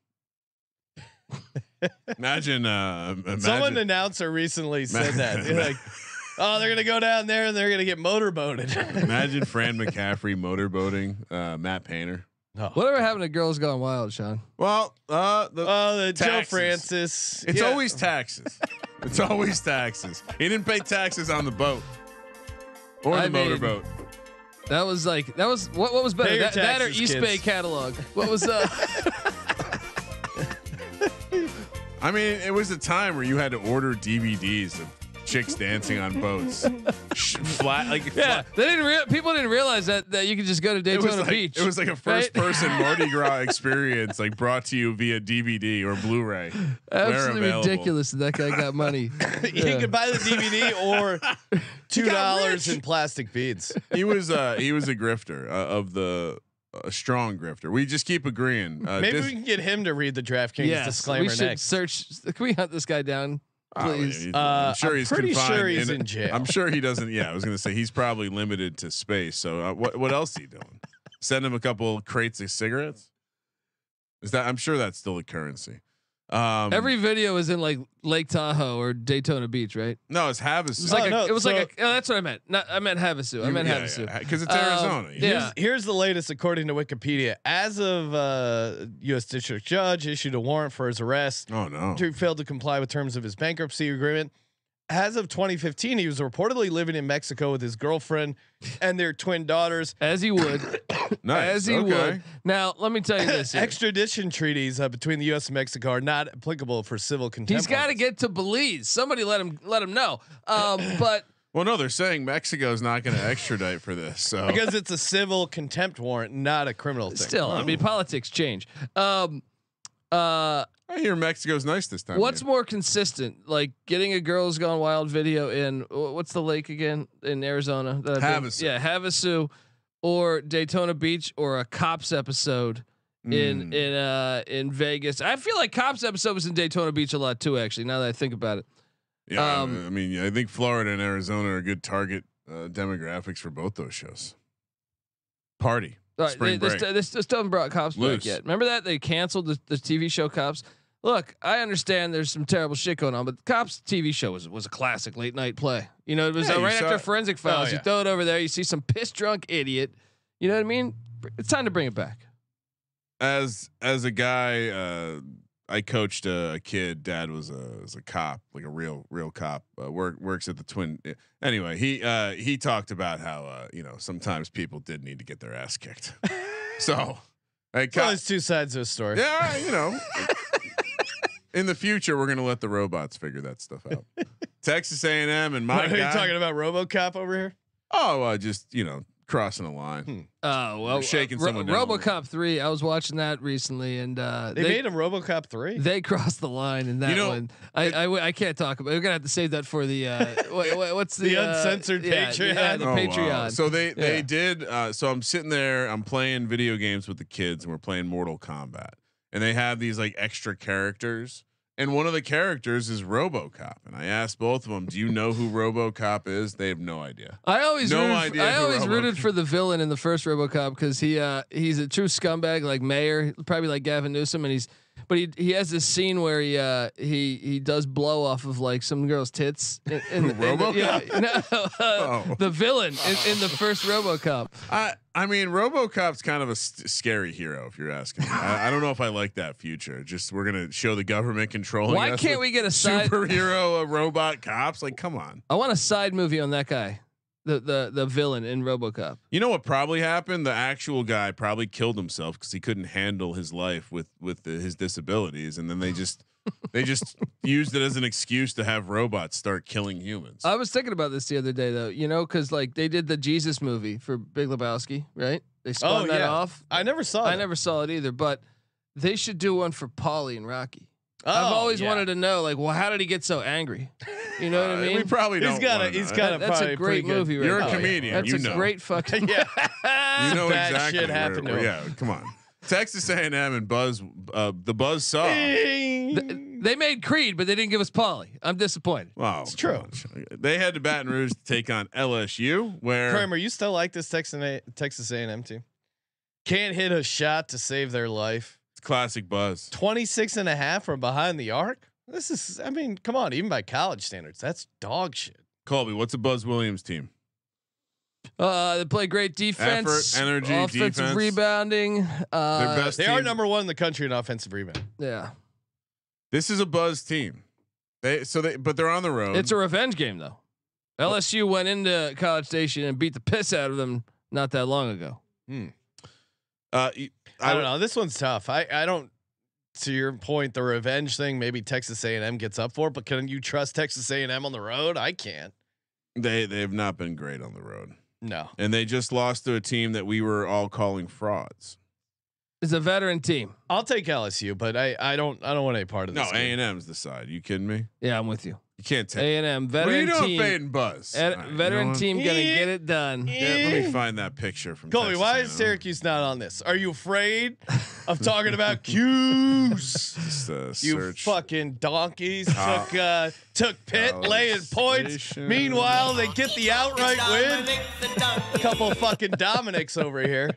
imagine, uh, imagine. Someone announcer recently said that. Ma- They're like, oh, they're gonna go down there and they're gonna get motorboated. imagine Fran McCaffery motorboating uh, Matt Painter. No. Whatever happened to Girls Gone Wild, Sean? Well, uh, the, Oh, the Joe Francis. It's Yeah. always taxes. it's always taxes. He didn't pay taxes on the boat or I the mean, motorboat. That was like that was what what was better Pay your that, that or East kids. Bay catalog? What was uh? I mean, it was a time where you had to order DVDs of chicks dancing on boats. Flat like yeah, flat- they didn't. Real people didn't realize that that you could just go to Daytona was like Beach. it was like a right? first person Mardi Gras experience, like brought to you via DVD or Blu-ray. where Absolutely ridiculous that that guy got money. you Yeah. can buy the DVD or two dollars in plastic beads. He was uh he was a grifter uh, of the a strong grifter. We just keep agreeing. Uh, Maybe dis- we can get him to read the DraftKings yes, disclaimer we should next. search. Can we hunt this guy down, please? Uh, I'm sure I'm he's pretty confined sure he's in jail. I'm sure he doesn't. Yeah, I was gonna say he's probably limited to space. So uh, what what else he doing? Send him a couple crates of cigarettes. Is that? I'm sure that's still a currency. Um, Every video is in like Lake Tahoe or Daytona Beach, right? no, it's Havasu. It was like Oh, a, no, it was so- like a, oh, that's what I meant. Not I meant Havasu. I meant Havasu. because it's Um, Arizona. yeah. Here's, here's the latest according to Wikipedia. As of uh, U.S. District Judge issued a warrant for his arrest. Oh no. After he failed to comply with terms of his bankruptcy agreement. As of 2015, he was reportedly living in Mexico with his girlfriend and their twin daughters. As he would, Nice. as he okay. would. Now let me tell you this: here. Extradition treaties uh, between the U.S. and Mexico are not applicable for civil contempt. he's got to get to Belize. Somebody let him let him know. Um, but Well, no, they're saying Mexico's not going to extradite for this. So because it's a civil contempt warrant, not a criminal thing. still, I mean, politics change. Um, uh, I hear Mexico's nice this time. what's more consistent, like getting a "Girls Gone Wild" video in what's the lake again in Arizona? that been- Havasu. Yeah, Havasu, or Daytona Beach, or a Cops episode in Mm. in uh in Vegas. I feel like Cops episode was in Daytona Beach a lot too. Actually, now that I think about it, Yeah, Um, I mean, I think Florida and Arizona are good target uh, demographics for both those shows. Party. All right, Spring they, this, break. this this doesn't brought Cops Loose. back yet. Remember that they canceled the, the TV show Cops. Look, I understand there's some terrible shit going on, but the Cops TV show was was a classic late night play. You know, it was Yeah, uh, right after it. Forensic Files. You yeah. throw it over there, you see some piss drunk idiot. You know what I mean? It's time to bring it back. As as a guy uh, I coached a, kid. Dad was a was a cop, like a real real cop. Uh, work works at the Twin. eh, Anyway, he uh, he talked about how uh, you know sometimes people did need to get their ass kicked. so, like, Well, there's two sides to a story. yeah, you know. In the future, we're gonna let the robots figure that stuff out. Texas A&M and my What, are you talking about RoboCop over here? Oh, uh, just you know, crossing a line. Oh well, shaking Ro- someone down. RoboCop three. I was watching that recently, and uh, They, made him RoboCop three. They crossed the line in that You know, one. I, I I can't talk about. It. We're gonna have to save that for the uh, what, what- what's the, The uh, uncensored yeah, Patreon. Yeah, the Oh, wow. Patreon. So they they Yeah. did. Uh, so I'm sitting there. I'm playing video games with the kids, and we're playing Mortal Kombat. And they have these like extra characters, and one of the characters is RoboCop. And I asked both of them, "Do you know who RoboCop is?" They have no idea. I always No rooted, idea I always Robo- rooted for the villain in the first RoboCop because he uh he's a true scumbag like Mayor, probably like Gavin Newsom, and he's but he he has this scene where he uh he he does blow off of like some girl's tits. In, in, the- in the- RoboCop? yeah, no, uh, Oh. the villain in, in the first RoboCop. I I mean, RoboCop's kind of a st- scary hero, if you're asking. I, I don't know if I like that future. Just we're gonna show the government controlling. Why can't we get a side? superhero uh, robot cops? Like, come on. I want a side movie on that guy, the the the villain in RoboCop. You know what probably happened? The actual guy probably killed himself because he couldn't handle his life with with the, his disabilities, and then they just they just used it as an excuse to have robots start killing humans. I was thinking about this the other day though, you know, because like they did the Jesus movie for Big Lebowski, right? They oh, spun Oh, that yeah. off. I never saw. It. I that. never saw it either, but they should do one for Paulie and Rocky. I've Oh, always yeah. wanted to know, like, well, how did he get so angry? You know what Uh, I mean? we probably He's don't. He's got a. He's got That- a. that's a great movie. Right You're a now. comedian, That's you a know. great fucking. Yeah. You know Bad exactly. shit where- happened to where- him. yeah, come on. Texas A&M and Buzz, uh, the Buzz saw. Th- they made Creed, but they didn't give us Paulie. I'm disappointed. Wow, It's true. They had to Baton Rouge to take on LSU, where Kramer, you still like this Texas A- Texas A&M team? Can't hit a shot to save their life. it's classic Buzz. 26 and a half from behind the arc. This is, I mean, come on, even by college standards, that's dog shit. Colby, what's a Buzz Williams team? Uh, they play great defense, Effort, energy, offensive defense. rebounding. Uh, Their best They are number one in the country in offensive rebound. Yeah, This is a Buzz team. They so they but they're on the road. it's a revenge game though. LSU went into College Station and beat the piss out of them not that long ago. uh, y- I, don't know. This one's tough. I, I don't. To your point, the revenge thing, maybe Texas A&M gets up for, it, but can you trust Texas A&M on the road? I can't. They they have not been great on the road, No. and they just lost to a team that we were all calling frauds. It's a veteran team. I'll take LSU, but I, I don't I don't want any part of this. No, this. A&M's the side. You kidding me? Yeah, I'm with you. You can't take. A and M What are you veteran doing, team. fading Buzz? ed- All right, you veteran know team gonna get it done. Yeah, let me find that picture from. Colby, Texas why is Syracuse not on this? Are you afraid of talking about Q's? Just, uh, You search. fucking donkeys College- took uh, took Pitt College laying points. Station. Meanwhile, they get the outright win. A couple fucking Dominics over here.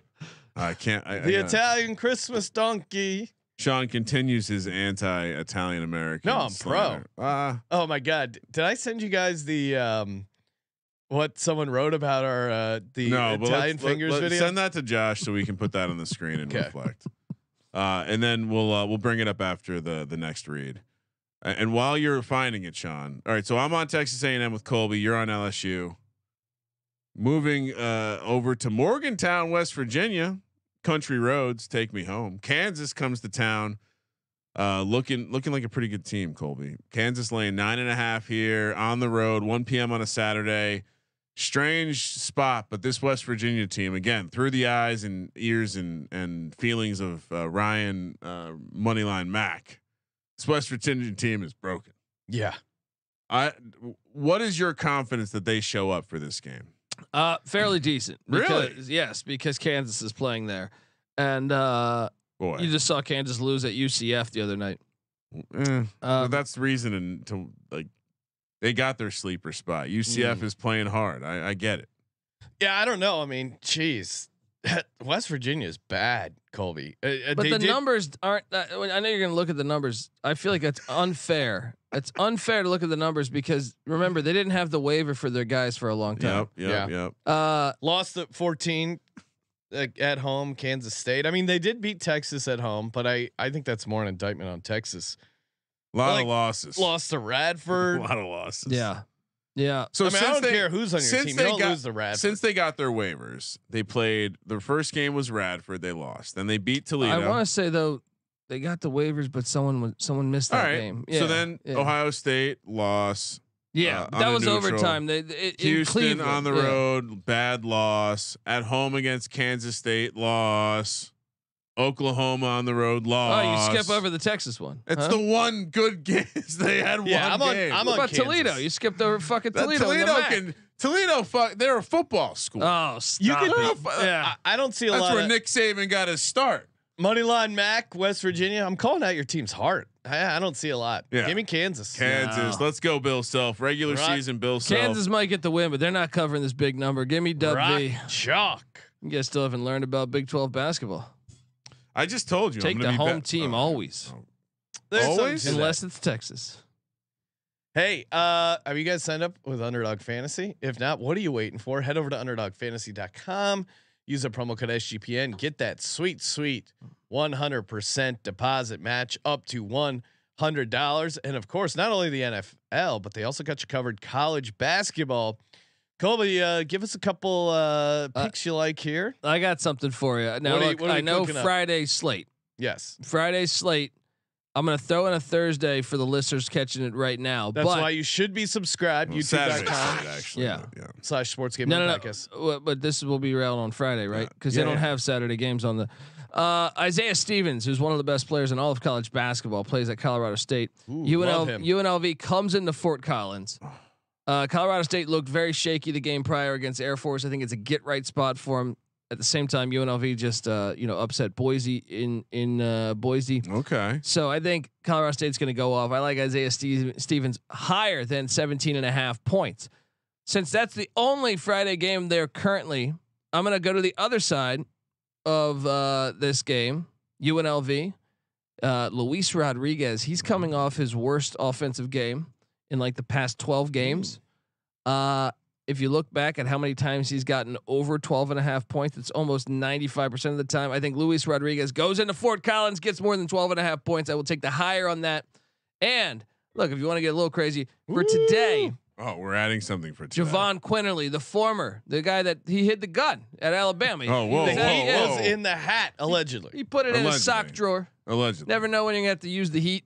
I can't. I, I The gotta- Italian Christmas donkey. Sean continues his anti-Italian American. No, I'm slander. Ah, Oh my god! Did I send you guys the um, what someone wrote about our uh, the no, Italian let- fingers let- video? Send that to Josh so we can put that on the screen and Okay. reflect. Uh, and then we'll uh, we'll bring it up after the the next read. And while you're finding it, Sean. All right, so I'm on Texas A&M with Colby. You're on LSU. Moving uh, over to Morgantown, West Virginia. Country roads take me home. Kansas comes to town. Uh, looking looking like a pretty good team, Colby. Kansas laying nine and a half here on the road, 1 p.m. on a Saturday. Strange spot, but this West Virginia team again through the eyes and ears and and feelings of uh, Ryan uh, Moneyline Mac. This West Virginia team is broken. yeah, I. What is your confidence that they show up for this game? Uh, fairly decent. Really? Because, yes, because Kansas is playing there, and uh, Boy, you just saw Kansas lose at UCF the other night. Eh, Uh, but that's the reason and to like they got their sleeper spot. UCF Mm. is playing hard. I, I get it. yeah. I don't know. I mean, jeez, West Virginia is bad, Colby. Uh, uh, but the did- numbers aren't. That, I know you're going to look at the numbers. I feel like that's unfair. It's unfair to look at the numbers because remember they didn't have the waiver for their guys for a long time. Yep, yep, Yeah. yep. Uh, lost at 14. like, at home, Kansas State. I mean, they did beat Texas at home, but I I think that's more an indictment on Texas. A lot Like, of losses. Lost to Radford. A lot of losses. Yeah, yeah. So I mean, I since don't they, care who's on your since team. they You don't got- lose to Radford. since they got their waivers, they played. Their first game was Radford. They lost. Then they beat Toledo. I want to say though, they got the waivers, but someone was someone missed that right. game. so then yeah. Ohio State loss. yeah, uh, that was neutral. overtime. They, it, Houston on the yeah. road, bad loss. At home against Kansas State, loss. Oklahoma on the road, loss. Oh, you skip over the Texas one. It's huh? the one good game. they had Yeah, one I'm on- game. I'm What on about Toledo? Kansas. You skipped over fucking That Toledo. in the Toledo can Toledo. Fuck, they're a football school. Oh, stop you can. it. it. Yeah. I, I don't see a That's lot where of Nick Saban got his start. Moneyline Mac, West Virginia. I'm calling out your team's heart. I, I don't see a lot. Yeah. Give me Kansas. Kansas. No. Let's go, Bill Self. Regular Rock- season, Bill Self. Kansas might get the win, but they're not covering this big number. Give me Dub Rock chalk. You guys still haven't learned about Big 12 basketball. I just told you. I'm Take the be home bet- team Oh, always. There's Always? unless it's Texas. Hey, uh, have you guys signed up with Underdog Fantasy? If not, what are you waiting for? Head over to underdogfantasy.com. Use a promo code SGPN. Get that sweet, sweet 100% deposit match up to $100. And of course, not only the NFL, but they also got you covered college basketball. Colby, uh, give us a couple uh, picks you like here. I got something for you. Now, What you- I know up? Friday slate. Yes. Friday slate. I'm gonna throw in a Thursday for the listeners catching it right now. That's but why you should be subscribed. Well, YouTube.com Saturday, actually. Yeah. yeah. slash sports game no, no, no. podcast. Well, But this will be out on Friday, right? Because Yeah, they don't yeah. have Saturday games on the. Uh, Isaiah Stevens, who's one of the best players in all of college basketball, plays at Colorado State. Ooh, love UNL, him. UNLV comes into Fort Collins. Uh, Colorado State looked very shaky the game prior against Air Force. I think it's a get right spot for him. At the same time, UNLV just uh, you know upset Boise in in uh, Boise. Okay. So I think Colorado State's going to go off. I like Isaiah Steve- Stevens higher than 17 and a half points. Since that's the only Friday game there currently, I'm going to go to the other side of uh, this game, UNLV. Uh, Luis Rodriguez, he's coming off his worst offensive game in like the past 12 games. If you look back at how many times he's gotten over 12 and a half points, it's almost 95% of the time. I think Luis Rodriguez goes into Fort Collins, gets more than 12 and a half points. I will take the higher on that. And look, if you want to get a little crazy for today, Oh, we're adding something for today. Jahvon Quinerly, the former, the guy that he hid the gun at Alabama. He- Oh, he whoa, was The at- whoa, was whoa. in the hat, allegedly. He put it in his sock drawer. Allegedly. Never know when you're gonna have to use the heat.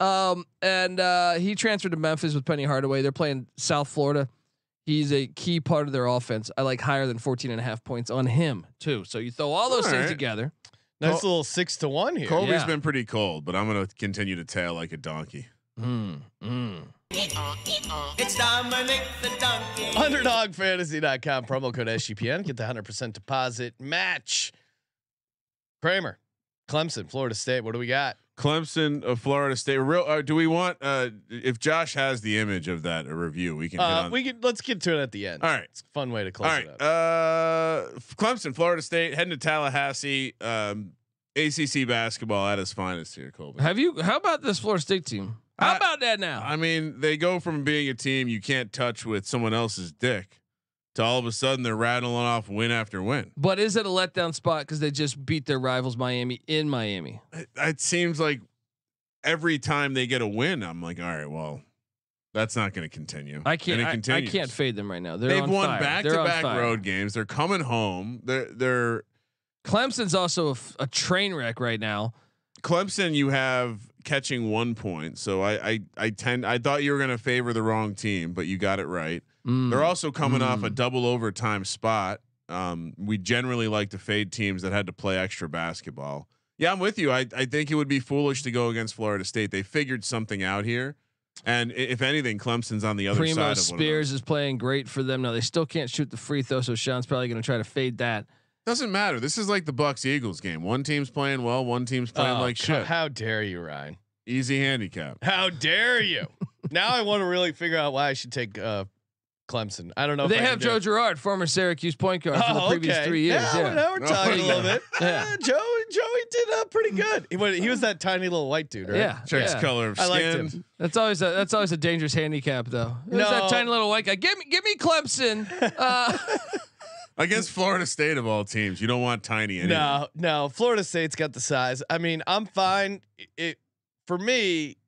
Um, and uh, he transferred to Memphis with Penny Hardaway. They're playing South Florida. He's a key part of their offense. I like higher than 14 and a half points on him too. So you throw all those All things right. together. Nice Col- little six to one here. Colby's Yeah. been pretty cold, but I'm going to continue to tail like a donkey. Mm, mm. It's Dominic the donkey. UnderdogFantasy.com promo code SGPN. Get the 100% deposit match. Kramer, Clemson, Florida State. What do we got? Clemson of Florida State. Real? Uh, do we want? Uh, if Josh has the image of that uh, review, we can. Uh, on- we can let's get to it at the end. All right. It's a fun way to All close right. it up. Uh, Clemson, Florida State, heading to Tallahassee. Um, ACC basketball at its finest here, Colby. Have you? How about this Florida State team? How I- about that now? I mean, they go from being a team you can't touch with someone else's dick to all of a sudden they're rattling off win after win. but is it a letdown spot because they just beat their rivals Miami in Miami? It, it seems like every time they get a win, I'm like, all right, well, that's not going to continue. I can't. I, I can't fade them right now. They're They've on won fire. back they're to back fire. road games. They're coming home. They're they're Clemson's also a, f- a train wreck right now. Clemson. You have catching one point. So I I I tend I thought you were going to favor the wrong team, but you got it right. Mm. They're also coming off a Mm. double overtime spot. Um, we generally like to fade teams that had to play extra basketball. Yeah, I'm with you. I, I think it would be foolish to go against Florida State. They figured something out here, and if anything, Clemson's on the other Primo side of Spears is playing great for them now. They still can't shoot the free throw, so Sean's probably going to try to fade that. Doesn't matter. This is like the Bucks Eagles game. One team's playing well, one team's playing Oh, like co- shit. How dare you, Ryan? Easy handicap. How dare you? now I want to really figure out why I should take uh, Clemson. I don't know. they if have Joe it. Girard, former Syracuse point guard for the Oh, previous okay. three years. Yeah, Yeah, now we're Oh, talking a yeah. little bit. Yeah. Uh, Joey, Joey did uh, pretty good. He, was- he was that tiny little white dude, right? yeah, Checks yeah. color of I skin. liked him. That's always a, that's always a dangerous handicap, though. There's No. that tiny little white guy. Give me give me Clemson. Uh, Against Florida State of all teams, you don't want tiny. Anyway. No, no. Florida State's got the size. I mean, I'm fine. It for me,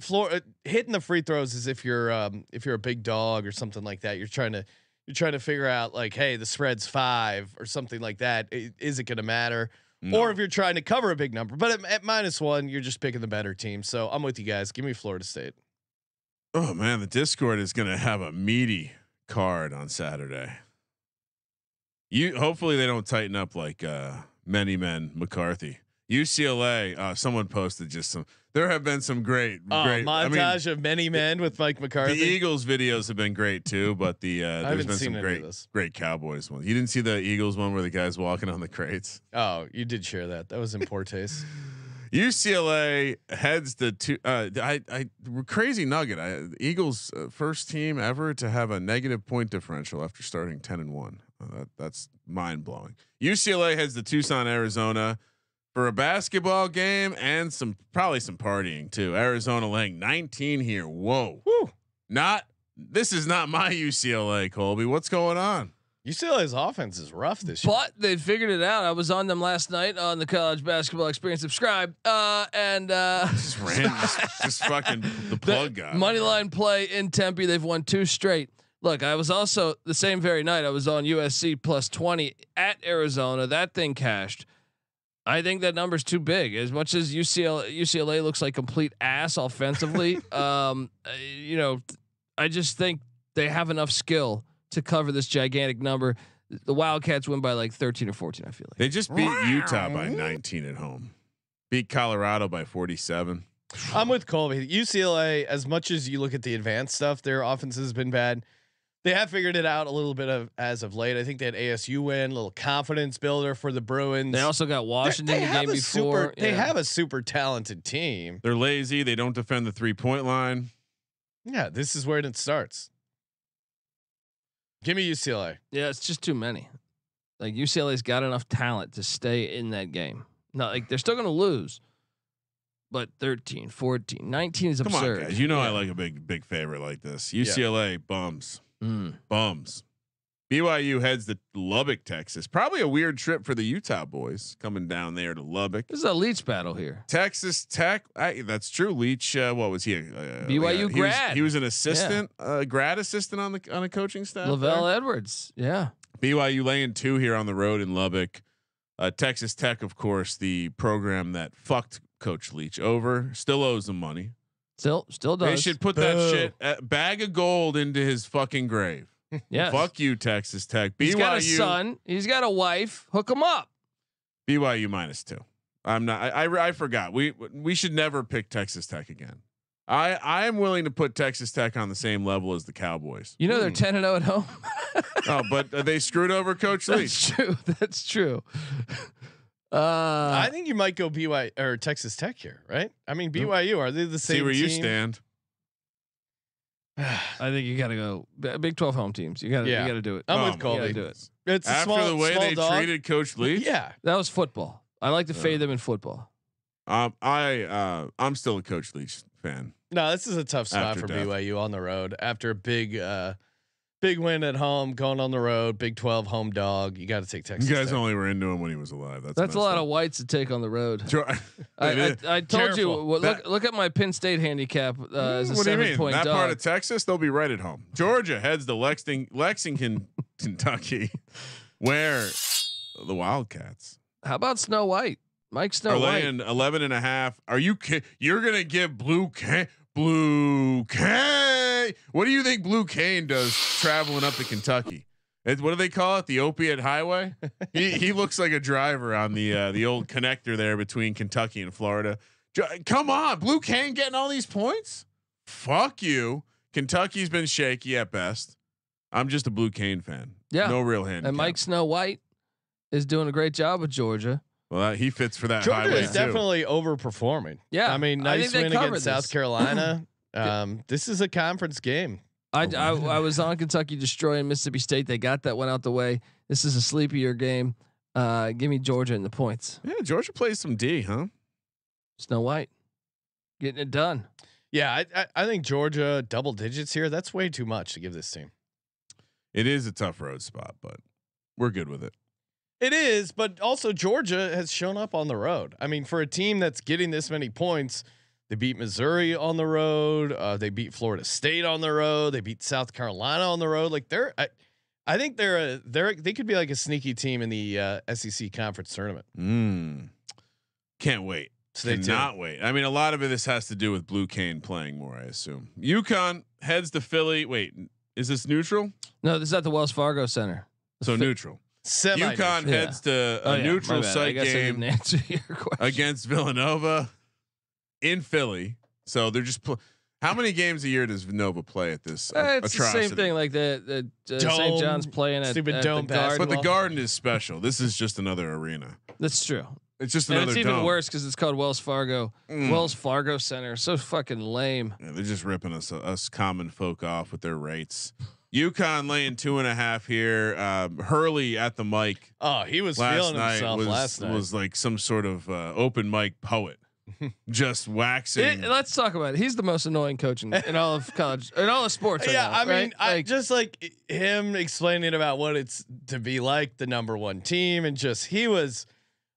Florida hitting the free throws is if you're um, if you're a big dog or something like that. You're trying to you're trying to figure out like, hey, the spread's five or something like that. Is it going to matter? No. Or if you're trying to cover a big number, but at, at minus one, you're just picking the better team. So I'm with you guys. Give me Florida State. Oh man, the Discord is going to have a meaty card on Saturday. You hopefully they don't tighten up like uh many men McCarthy. UCLA, uh, someone posted just some. There have been some great, Oh, great I mean, montage of many men with Mike McCarthy. the Eagles videos have been great too, but the uh, there's been seen some great, great Cowboys ones. You didn't see the Eagles one where the guy's walking on the crates. oh, you did share that. That was in poor taste. UCLA heads the two. Uh, I, I crazy nugget. I, Eagles uh, first team ever to have a negative point differential after starting ten and one. Uh, that, that's mind blowing. UCLA heads the Tucson, Arizona, for a basketball game and some probably some partying too. Arizona laying nineteen here. Whoa, Woo. not this is not my UCLA, Colby. What's going on? UCLA's offense is rough this year. But they figured it out. I was on them last night on the college basketball experience. Subscribe. Uh, and uh, Just random, just, just fucking the plug guy. money line play in Tempe. They've won two straight. Look, I was also the same very night. I was on USC plus twenty at Arizona. That thing cashed. I think that number's too big. As much as UCLA UCLA looks like complete ass offensively, um, uh, you know, I just think they have enough skill to cover this gigantic number. The Wildcats win by like thirteen or fourteen. I feel like. They just beat Utah by 19 at home. Beat Colorado by 47. I'm with Colby. UCLA, as much as you look at the advanced stuff, their offense has been bad. They have figured it out a little bit of as of late. I think they had ASU win, a little confidence builder for the Bruins. They also got They're- Washington the game a before. Super, They have a super talented team. They're lazy. They don't defend the three point line. Yeah, this is where it starts. Give me UCLA. Yeah, it's just too many. Like UCLA's got enough talent to stay in that game. Not like they're still going to lose. But 13, 14, 19 is Come absurd. on, guys. You know I like a big, big favorite like this. UCLA bums, Mm. bums. BYU heads to Lubbock, Texas. Probably a weird trip for the Utah boys coming down there to Lubbock. This is a Leach battle here. Texas Tech. I, that's true. Leach. Uh, what was he? Uh, BYU he was- grad. He was, an assistant, uh, grad assistant on the on a coaching staff. LaVell there. Edwards. Yeah. BYU laying two here on the road in Lubbock. Uh, Texas Tech, of course, the program that fucked Coach Leach over, still owes him money. Still still does. They should put that shit uh, bag of gold into his fucking grave. Yeah. Fuck you, Texas Tech. BYU, He's got a son. He's got a wife. Hook him up. BYU minus two. I'm not. I, I I forgot. We we should never pick Texas Tech again. I I am willing to put Texas Tech on the same level as the Cowboys. You know they're Hmm. 10 and 0 at home. Oh, but they screwed over Coach Lee. That's true. That's true. Uh, I think you might go BYU or Texas Tech here, right? I mean, BYU are they the same? See where you team? stand. I think you got to go Big 12 home teams. You got to Yeah. you got to do it. I'm Oh with my Colby. gotta do it. It's a After small, the way small they dog. treated Coach Leach, Yeah, That was football. I like to fade them in football. um, I uh, I'm still a Coach Leach fan. no, this is a tough spot After for death. BYU on the road after a big, uh, big win at home, going on the road, Big Twelve home dog. You got to take Texas. You guys Tech. only were into him when he was alive. That's That's a lot up. of whites to take on the road. I, I. I told you. Careful. Well, look That- look at my Penn State handicap uh, as a what do you seven mean? point That dog. part of Texas, they'll be right at home. Georgia heads to Lexington, Lexington, Kentucky, where the Wildcats How about Snow White? Mike Snow are White. laying 11 and a half. Are you ki- you're going to give Blue Cain Blue Cane? What do you think Blue Cain does traveling up to Kentucky? It, what do they call it? The opiate highway. he he looks like a driver on the uh, the old connector there between Kentucky and Florida. Come on, Blue Cain getting all these points? Fuck you. Kentucky's been shaky at best. I'm just a Blue Cain fan. Yeah. no real hand. and Mike Snow White is doing a great job with Georgia. well, that, he fits for that Georgia highway is too. definitely overperforming. Yeah, I mean, nice think they win against this. South Carolina. Um, this is a conference game. I, Oh, I, I was on Kentucky destroying Mississippi State. They got that one out the way. This is a sleepier game. Uh, give me Georgia in the points. Yeah, Georgia plays some D, huh? Snow White getting it done. Yeah, I, I, I think Georgia double digits here. That's way too much to give this team. It is a tough road spot, but we're good with it. It is, but also Georgia has shown up on the road. I mean, for a team that's getting this many points, they beat Missouri on the road. Uh, they beat Florida State on the road. They beat South Carolina on the road. Like they're, I, I think they're a, they're they could be like a sneaky team in the uh, SEC conference tournament. Mm. Can't wait. Stay tuned. Cannot wait. I mean, a lot of it this has to do with Blue Cain playing more. I assume. UConn heads to Philly. Wait, is this neutral? No, this is at the Wells Fargo Center. So neutral. Semi. UConn Yeah. heads to a Oh, yeah, neutral site game answer your question. against Villanova in Philly. So they're just. Pl- How many games a year does Villanova play at this? uh, Eh, it's atrocity? the same thing. Like the, the uh, Dome, St. John's playing at, stupid at dome the pass. Garden. But the Garden is special. This is just another arena. That's true. It's just And another. it's even dome. worse because it's called Wells Fargo. Mm. Wells Fargo Center. So fucking lame. Yeah, they're just ripping us us common folk off with their rates. UConn laying two and a half here. Um, Hurley at the mic Oh, he was last feeling night himself was last night. was like some sort of uh, open mic poet, just waxing. It- let's talk about it. He's the most annoying coach in, in all of college, in all of sports. Right yeah, now, I mean, right? I Like, just like him explaining about what it's to be like the number one team, and just he was.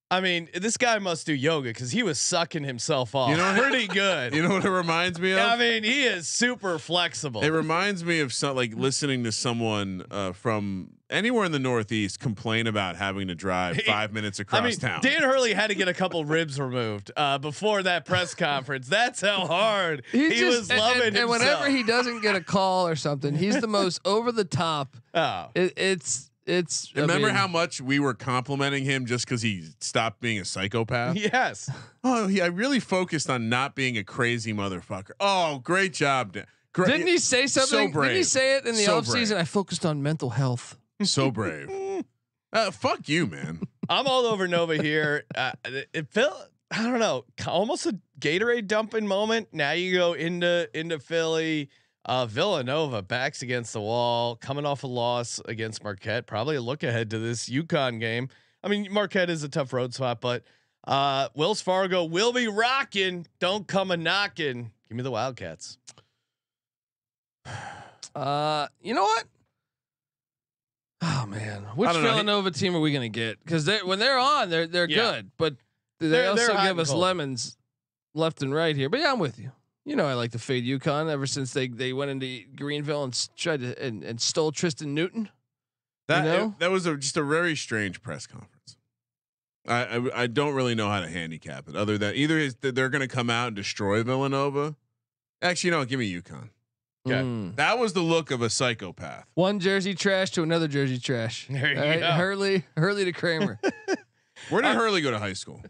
I mean, this guy must do yoga because he was sucking himself off You know- pretty good. you know what it reminds me of? I mean, he is super flexible. it reminds me of some like listening to someone uh, from anywhere in the Northeast complain about having to drive five minutes across I mean, town. Dan Hurley had to get a couple ribs removed uh, before that press conference. That's how hard he he's just- was and- loving and, and whenever he doesn't get a call or something, he's the most over the top. oh, It, it's it's. I Remember mean, how much we were complimenting him just because he stopped being a psychopath? yes, Oh, he I really focused on not being a crazy motherfucker. Oh, great job, Dan. Great. Didn't he say something? Didn't he say it in the So off season? I focused on mental health. So brave. Uh, fuck you, man. I'm all over Nova here. Uh, it, it felt I don't know, almost a Gatorade dumping moment. Now you go into into Philly. Uh, Villanova backs against the wall, coming off a loss against Marquette. Probably a look ahead to this UConn game. I mean, Marquette is a tough road spot, but uh, Wells Fargo will be rocking. Don't come a knocking. Give me the Wildcats. Uh, you know what? Oh man, which I don't know. Villanova team are we gonna get? Because they when they're on, they're they're Yeah. good, but they They're- also they're give us cold. lemons left and right here. But yeah, I'm with you. You know, I like to fade UConn ever since they they went into Greenville and tried to and, and stole Tristan Newton. That know? that was a, just a very strange press conference. I, I I don't really know how to handicap it other than either is that they're going to come out and destroy Villanova. Actually, no, give me UConn. Okay. Mm. That was the look of a psychopath. One jersey trash to another jersey trash. There you All right, go. Hurley, Hurley to Kramer. Where did Hurley go to high school?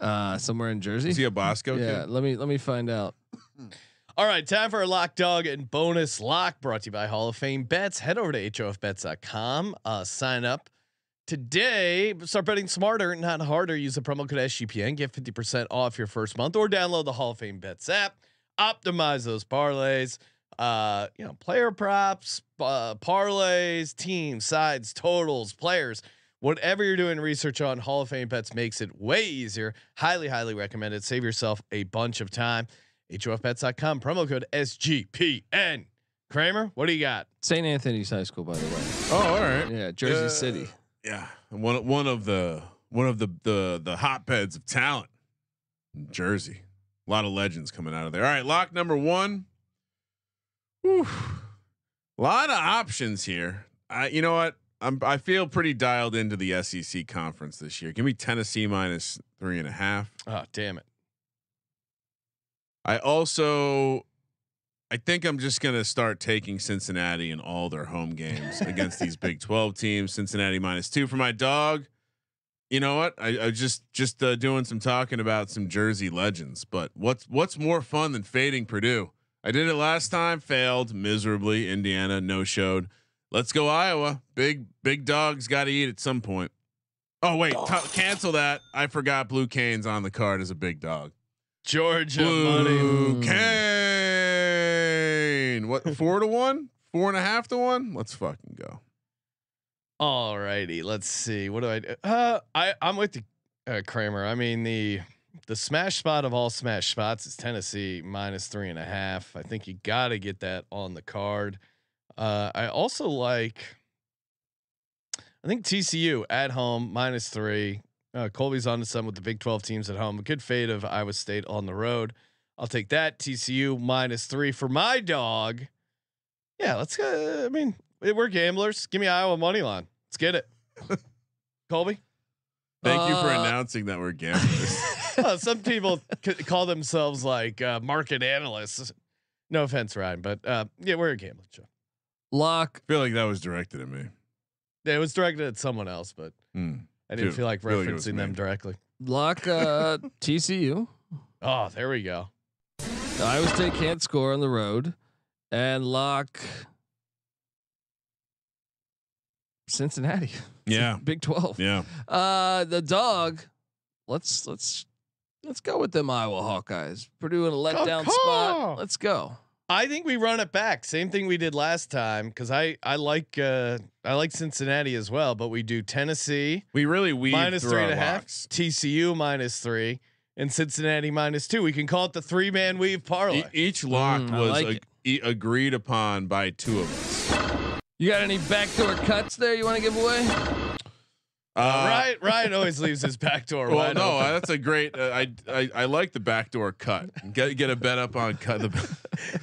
uh, somewhere in Jersey. Is he a Bosco yeah, kid? let me let me find out. All right, time for a lock dog and bonus lock brought to you by Hall of Fame Bets. Head over to hofbets.com, uh, sign up today. Start betting smarter, not harder. Use the promo code SGPN, get 50% off your first month, or download the Hall of Fame Bets app. Optimize those parlays. Uh, you know, player props, uh, parlays, teams, sides, totals, players. Whatever you're doing research on, Hall of Fame Bets makes it way easier. Highly, highly recommended. Save yourself a bunch of time. HOFBets.com, promo code SGPN. Kramer, what do you got? St. Anthony's High School, by the way. Oh, all right. Yeah, Jersey Uh, City. Yeah, one one of the one of the the the hotbeds of talent, in Jersey. A lot of legends coming out of there. All right, lock number one. Whew. A lot of options here. I, you know what? I'm I feel pretty dialed into the SEC conference this year. Give me Tennessee minus three and a half. Oh, damn it. I also, I think I'm just gonna start taking Cincinnati in all their home games against these Big Twelve teams. Cincinnati minus two for my dog. You know what? I, I just just uh, doing some talking about some Jersey legends. But what's what's more fun than fading Purdue? I did it last time, failed miserably. Indiana no showed. Let's go Iowa. Big big dogs got to eat at some point. Oh wait, t- cancel that. I forgot Blue Cains on the card as a big dog. Georgia Blue money. Cane. What four to one? Four and a half to one? Let's fucking go. All righty, let's see. What do I do? Uh, I I'm with you, uh, Kramer. I mean the the smash spot of all smash spots is Tennessee minus three and a half. I think you got to get that on the card. Uh, I also like. I think TCU at home minus three. Uh, Colby's on to some with the Big 12 teams at home. A good fade of Iowa State on the road. I'll take that. TCU minus three for my dog. Yeah, let's. Uh, I mean, we're gamblers. Give me Iowa money line. Let's get it. Colby. Thank you for Uh, announcing that we're gamblers. Well, some people c- call themselves like uh, market analysts. No offense, Ryan, but uh, yeah, we're a gambling show. Lock. I feel like that was directed at me. Yeah, it was directed at someone else, but Hmm. I didn't Feel- feel like feel like it was referencing them me. directly. Lock. Uh, TCU. Oh, there we go. Iowa State can't score on the road, and lock. Cincinnati. Yeah. Big Twelve. Yeah. Uh, the dog. Let's let's let's go with them Iowa Hawkeyes. Purdue in a letdown Caw-caw. spot. Let's go. I think we run it back. Same thing we did last time because I I like uh, I like Cincinnati as well, but we do Tennessee We really we minus through three our and a half, locks. TCU minus three, and Cincinnati minus two. We can call it the three man weave parlay. E- each lock Mm, was like ag- e- agreed upon by two of us. You got any backdoor cuts there you want to give away? Uh, Ryan Ryan always leaves his backdoor. Well, wide no, open. that's a great. Uh, I, I I like the backdoor cut. Get get a bet up on Kutt. The,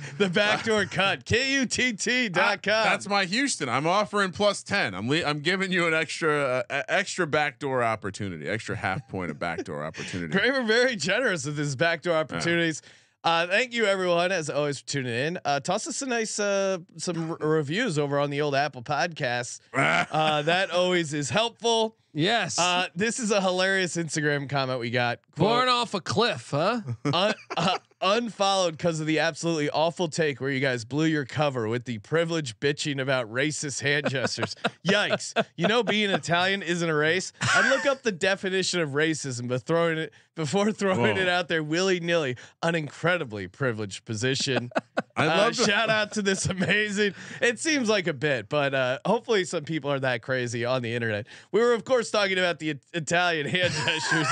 the backdoor cut. K-U-T-T dot com. That's my Houston. I'm offering plus ten. I'm le- I'm giving you an extra uh, extra backdoor opportunity, extra half point of backdoor opportunity. Kramer very generous with his backdoor opportunities. Uh, thank you everyone as always for tuning in. Uh, toss us a nice uh, some r- reviews over on the old Apple Podcasts. Uh, that always is helpful. Yes. Uh, this is a hilarious Instagram comment we got. Born off a cliff, huh? un- uh, unfollowed because of the absolutely awful take where you guys blew your cover with the privileged bitching about racist hand gestures. Yikes! You know, being Italian isn't a race. I'd look up the definition of racism, but throwing it before throwing Whoa. it out there willy nilly, an incredibly privileged position. I Uh, love the- shout out to this amazing. It seems like a bit, but uh, hopefully some people are that crazy on the internet. We were of course talking about the Italian hand gestures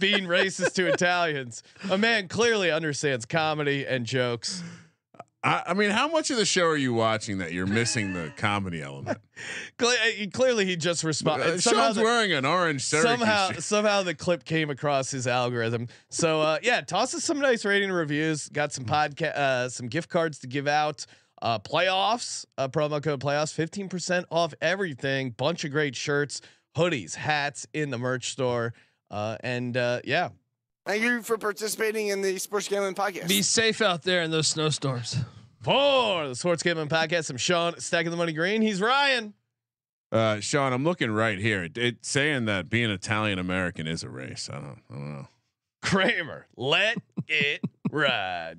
being racist to Italians. A man clearly understands comedy and jokes. I, I mean, how much of the show are you watching that you're missing the comedy element? Cle- uh, clearly, he just Uh, responded. somehow, Sean's the, wearing an orange Syracuse somehow, shirt. somehow the clip came across his algorithm. So uh, yeah, toss us some nice rating reviews. Got some podcast, uh, some gift cards to give out. Uh, playoffs, uh, promo code playoffs, fifteen percent off everything. Bunch of great shirts, hoodies, hats in the merch store. Uh, and uh, yeah, Thank you for participating in the Sports Gambling Podcast. Be safe out there in those snowstorms. for the Sports Gambling Podcast, I'm Sean, stacking the money green. He's Ryan. Uh, Sean, I'm looking right here. It, it's saying that being Italian American is a race. I don't, I don't know. Kramer. Let it ride.